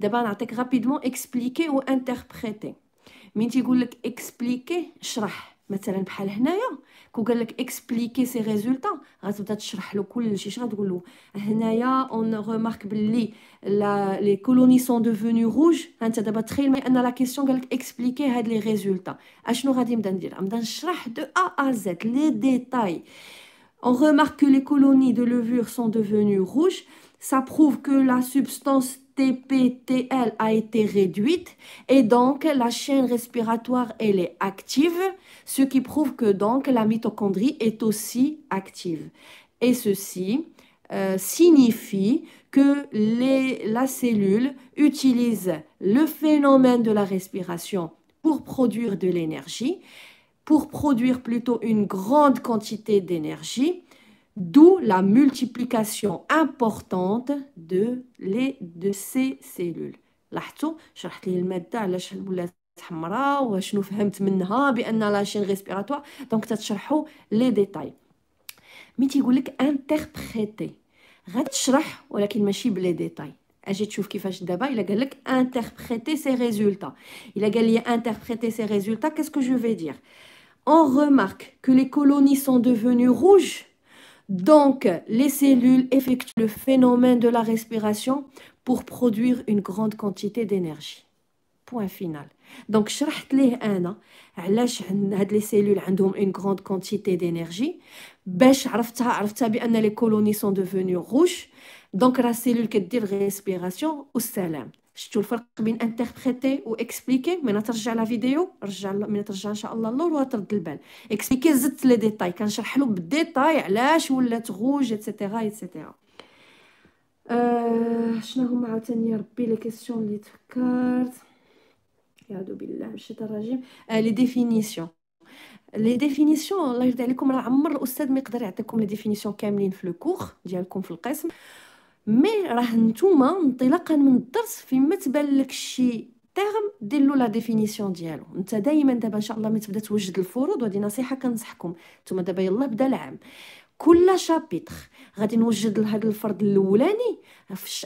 دابا نعطيك رابيدمون اكسبليكي و انتربريتي من تيقول لك اكسبليكي شرح مثلا بحال هنايا كو قال لك اكسبليكي سي ريزولتا غتبدا تشرح له كلشي اش غتقول له؟ هنايا اون ريمارك لا لي كولوني سون ديفوني روج انت دابا تخيل معايا أن لا كيسيون قال لك اكسبليكي هاد لي ريزولتا أشنو غادي نبدا ندير؟ نبدا نشرح دو ا ا زد لي ديتاي On remarque que les colonies de levure sont devenues rouges. Ça prouve que la substance TPTL a été réduite et donc la chaîne respiratoire elle est active, ce qui prouve que donc la mitochondrie est aussi active. Et ceci euh, signifie que les, la cellule utilise le phénomène de la respiration pour produire de l'énergie pour produire plutôt une grande quantité d'énergie, d'où la multiplication importante de, les, de ces cellules لاحظتوا شرحت ليه الماده علاش ولات حمراء وشنو فهمت منها بان لاشين ريسبيراتوار دونك تتشرحوا لي ديتاي مي تيقول لك انتربريتي غتشرح ولكن ماشي بلي ديتاي اجي تشوف كيفاش دابا الا قال لك انتربريتي سي ريزولتا الا قال لي انتربريتي سي ريزولتا كاسكو جو في دير on remarque que les colonies sont devenues rouges donc les cellules effectuent le phénomène de la respiration pour produire une grande quantité d'énergie point final donc شرحت ليه انا علاش هاد لي سيلول عندهم une grande quantité d'énergie باش عرفتها عرفتها بان لي كولوني سون ديفوني روج دونك راه سيلول كدير ريسبيراسيون والسلام شفتوا الفرق بين انتربريتي و إكسبليكي؟ من ترجع لا فيديو رجع من ترجع إن شاء الله اللور وترد البال. إكسبليكي زدت لي ديتاي كنشرح له بالديتاي علاش ولات روج ايتترا ايتترا أه شنو هما عاوتاني يا ربي؟ لي كيسيون اللي تفكرت يعوذ بالله من الرجيم. أه لي ديفينيسيون لي ديفينيسيون الله يرضي عليكم راه عمر الأستاذ ما يقدر يعطيكم لي ديفينيسيون كاملين في لو كور ديالكم في القسم. مي راه نتوما انطلاقا من الدرس فيما تبان لك شي تيرم دير له لا ديفينيسيون ديالو. انت دائما دابا إن شاء الله ملي تبدأ توجد الفروض وهذه نصيحة كنصحكم. نتوما دابا يلا بدا العام. كل شابيتر. غادي نوجد لهذا الفرد الأولاني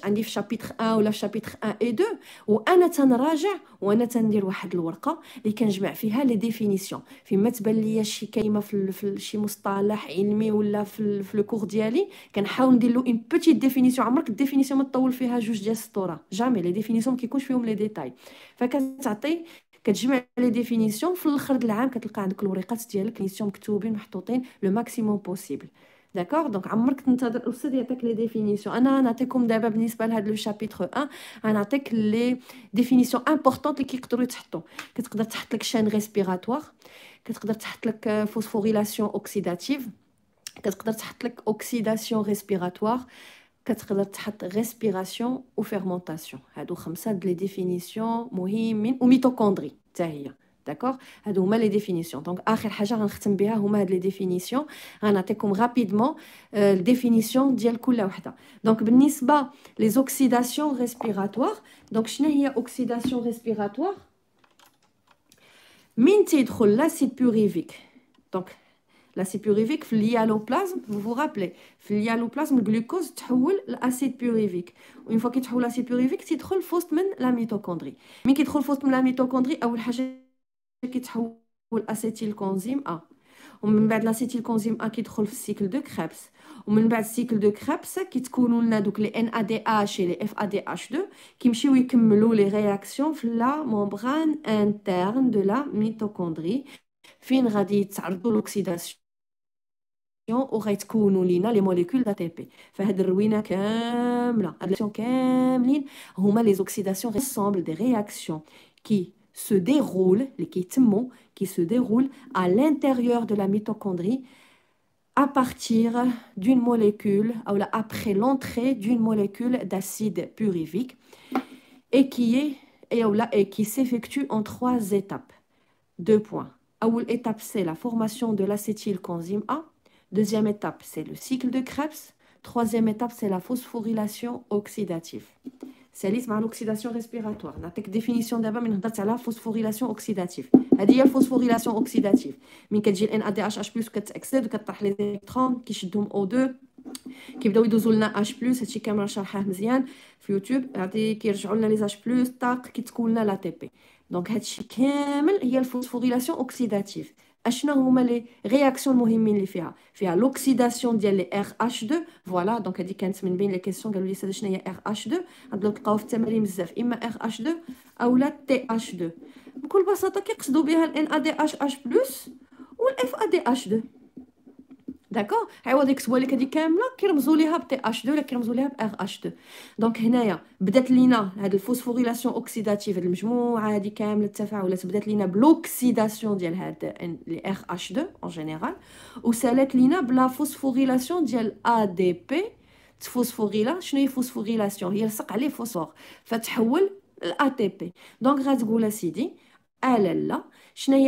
عندي في شابيتر 1 ولا في شابيتر 1 إي 2 وأنا تنراجع وأنا تندير واحد الورقة اللي كنجمع فيها لي ديفينيسيون. فيما تبان ليا شي كلمه في, في شي مصطلح علمي ولا في, في لو كور ديالي كنحاول ندير له اون بوتيت ديفينيسيون عمرك الديفينيسيون ما تطول فيها جوج ديال السطورة. جامي لي ديفينيسيون ما كيكونش فيهم لي ديتاي فكتعطي كتجمع لي ديفينيسيون في الآخر د العام كتلقى عندك الوريقات ديالك لي مكتوبين محطوطين لو ماكسيموم بوسيبل داكوغ دونك عمرك تنتظر الأستاذ يعطيك لي ديفينيسيون. أنا نعطيكم دابا بالنسبة لهاد لو شابيتر 1 غنعطيك لي ديفينيسيون امبورطونط اللي كيقدروا يتحطوا. كتقدر تحط لك شان ريسبيراتوار كتقدر تحط لك فوسفوريلاسيون اوكسيداتيف كتقدر تحط لك اوكسيداسيون ريسبيراتوار كتقدر تحط ريسبيراسيون و فيرمونطاسيون هادو خمسه د لي ديفينيسيون مهمين وميتوكوندري حتى هي داكوغ هادو هما لي ديفينيسيون دونك اخر حاجه غنختم بها هما هاد لي ديفينيسيون غنعطيكم رابيدمون الديفينيسيون ديال كل وحده دونك بالنسبه لي زوكسيداسيون ريسبيراتوار دونك شنو هي اوكسيداسيون ريسبيراتوار من تيدخل لاسيد بوريفيك دونك لاسيد بوريفيك في اليالوبلازم فو رابلي في اليالوبلازم الجلوكوز تحول لاسيد بوريفيك وين فوا كيتحول لاسيد بوريفيك تيدخل فوسط من لا ميتوكوندري مين كيدخل فوسط من لا ميتوكوندري اول حاجه كيتحول اسيتيل كونزيم ا ومن بعد لاسيتيل كونزيم ا كيدخل في السيكل دو كريبس ومن بعد السيكل دو كريبس كيتكونوا لنا دوك لي ان ا دي اش لي اف ا دي اش 2 كيمشيو يكملوا لي رياكسيون في لا ممبران انترن دو لا ميتوكوندري فين غادي يتعرضوا لوكسيداسيون وغيتكونوا لينا لي موليكول دا تي بي فهاد الروينه كامله هاد كاملين هما لي زوكسيداسيون ريسامبل دي رياكسيون كي se déroule, qui se déroule à l'intérieur de la mitochondrie à partir d'une molécule, après l'entrée d'une molécule d'acide purifique et qui est et qui s'effectue en trois étapes. Deux points. Première étape, c'est la formation de l'acétylcoenzyme A. Deuxième étape, c'est le cycle de Krebs. Troisième étape, c'est la phosphorylation oxydative. ساليت مع الاكسيداسيون ريسبيراتوار نعطيك ديفينيسيون دابا من هضرت على فوسفوريلاسيون اوكسيداتيف هذه هي الفوسفوريلاسيون اوكسيداتيف من كتجي الان ا دي اش اش بلس كتاكسد وكطرح لي الكترون كيشدهم او 2 كيبداو يدوزوا لنا اش بلس هادشي كامل شرحه مزيان في يوتيوب غادي كيرجعوا لنا لي اش بلس طاق كتكون لنا لا تي بي دونك هادشي كامل هي الفوسفوريلاسيون أوكسيداتيف. اشنا هما لي رياكسيون المهمين اللي فيها؟ فيها لوكسيداسيون ديال لي آر اش 2 فوالا. دونك هذه كانت من بين لي كيسيون قالوا لي ساده شنو هي آر اش 2 غادي تلقاو في التمارين بزاف إما آر اش 2 اولا تي اش 2 بكل بساطة كيقصدوا بها الان أ دي اش اش بلس والاف أ دي اش 2 داكوغ عوض يكتبوا لك هذه كاملة كيرمزوا ليها ب تي اش 2 ولا كيرمزوا ليها ب ار اش 2 دونك هنايا بدات لينا هاد الفوسفوريلاسيون أوكسيداتيف هاد المجموعة هذه كاملة التفاعلات بدات لينا بلوكسيداسيون ديال هاد لي ار اش 2 اون جينيرال وسالات لينا بلا فوسفوريلاسيون ديال ا دي بي تفوسفوريلا شنو هي فوسفوريلاسيون؟ هي لصق عليه فوسفور فتحول ل بي دونك غتقول là là,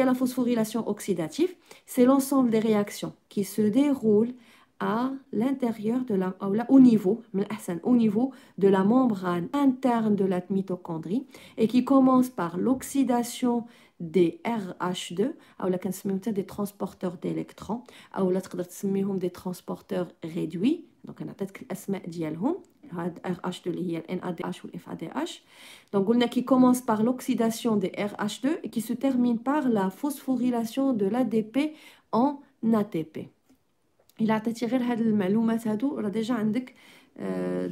la phosphorylation oxydative C'est l'ensemble des réactions qui se déroulent à l'intérieur de la au niveau au niveau de la membrane interne de la mitochondrie et qui commence par l'oxydation des RH2 des transporteurs d'électrons des transporteurs réduits donc on a peut-être هاد RH2 اللي هي NADH ou FADH donc on a qui commence par l'oxydation des RH2 et qui se termine par la phosphorylation de l'ADP en ATP il a tiré هاد المعلومات هادو راه ديجا عندك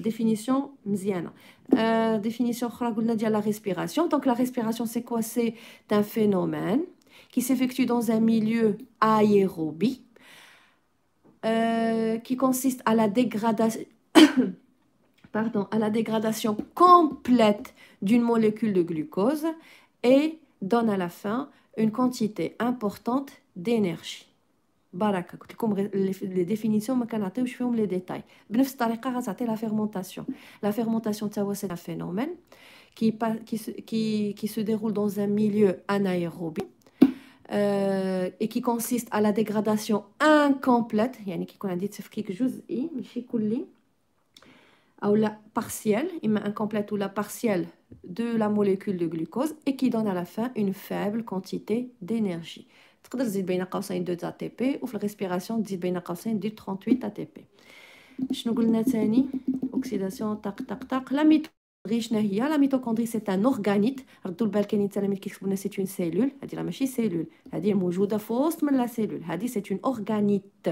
définition مزيانه définition اخرى قلنا ديال la respiration donc la respiration c'est quoi c'est un phénomène qui s'effectue dans un milieu aérobie euh, qui consiste à la dégradation pardon à la dégradation complète d'une molécule de glucose et donne à la fin une quantité importante d'énergie بركه قلت لكم لي ديفينيسيون ما كنعطيوش فيهم لي ديتاي بنفس الطريقه غتعطي لا فيرمونطاسيون لا فيرمونطاسيون تا هو سي ان فينومين qui, qui, qui se déroule dans un milieu anaérobie euh, et qui consiste à la dégradation incomplète يعني كيكون عندي تفكيك جزئي ماشي كلي ou la partielle, incomplète ou la partielle de la molécule de glucose et qui donne à la fin une faible quantité d'énergie. تقدر تزيد بين قوسين 2 ATP وفي الريسبيراسيون تزيد بين قوسين دير 38 ATP شنو قلنا ثاني اوكسيداسيون طق طق طق لا ميتوكوندري شنو هي لا ميتوكوندري سي ان اورغانيت ردوا البال كاينين التلاميذ كيكتبوا لنا سي اون سيلول هذه راه ماشي سيلول هذه موجوده في وسط من لا سيلول هذه سي اون اورغانيت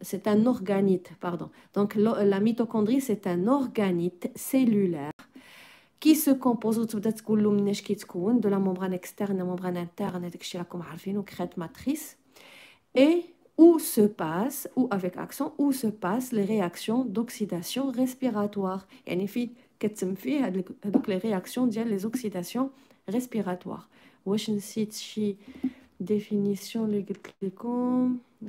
c'est un organite, pardon. Donc euh, la mitochondrie, c'est un organite cellulaire qui se compose de la membrane externe et la membrane interne, crête matrice, et où se passe, ou avec accent, où se passent les réactions d'oxydation respiratoire. Et en effet, les réactions, les oxydations respiratoires. Définition, les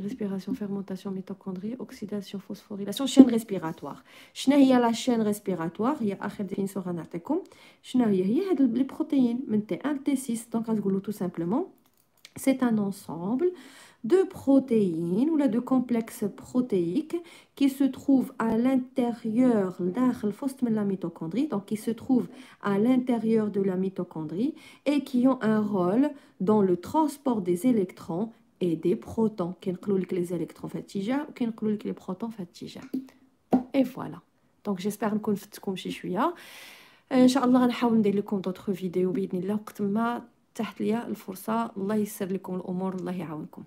respiration fermentation mitochondrie oxydation phosphorylation chaîne respiratoire شنو هي la chaîne respiratoire هي اخر définition غنعطيكم شنو هي هي هاد لي بروتيين من T1 T6 donc غتقولوا tout simplement c'est un ensemble de protéines ou là de complexes protéiques qui se trouvent à l'intérieur de la mitochondrie, donc qui se trouvent à l'intérieur de la mitochondrie et qui ont un rôle dans le transport des électrons اي دي بروتون كينقلوا لك لي زيليكترون في الاتجاه وكينقلوا لك لي بروتون في الاتجاه اي فوالا دونك جيسبر نكون فتكم شي شوية ان شاء الله غنحاول ندير لكم دوطخ فيديو باذن الله وقت ما تحت ليا الفرصه الله يسر لكم الأمور الله يعاونكم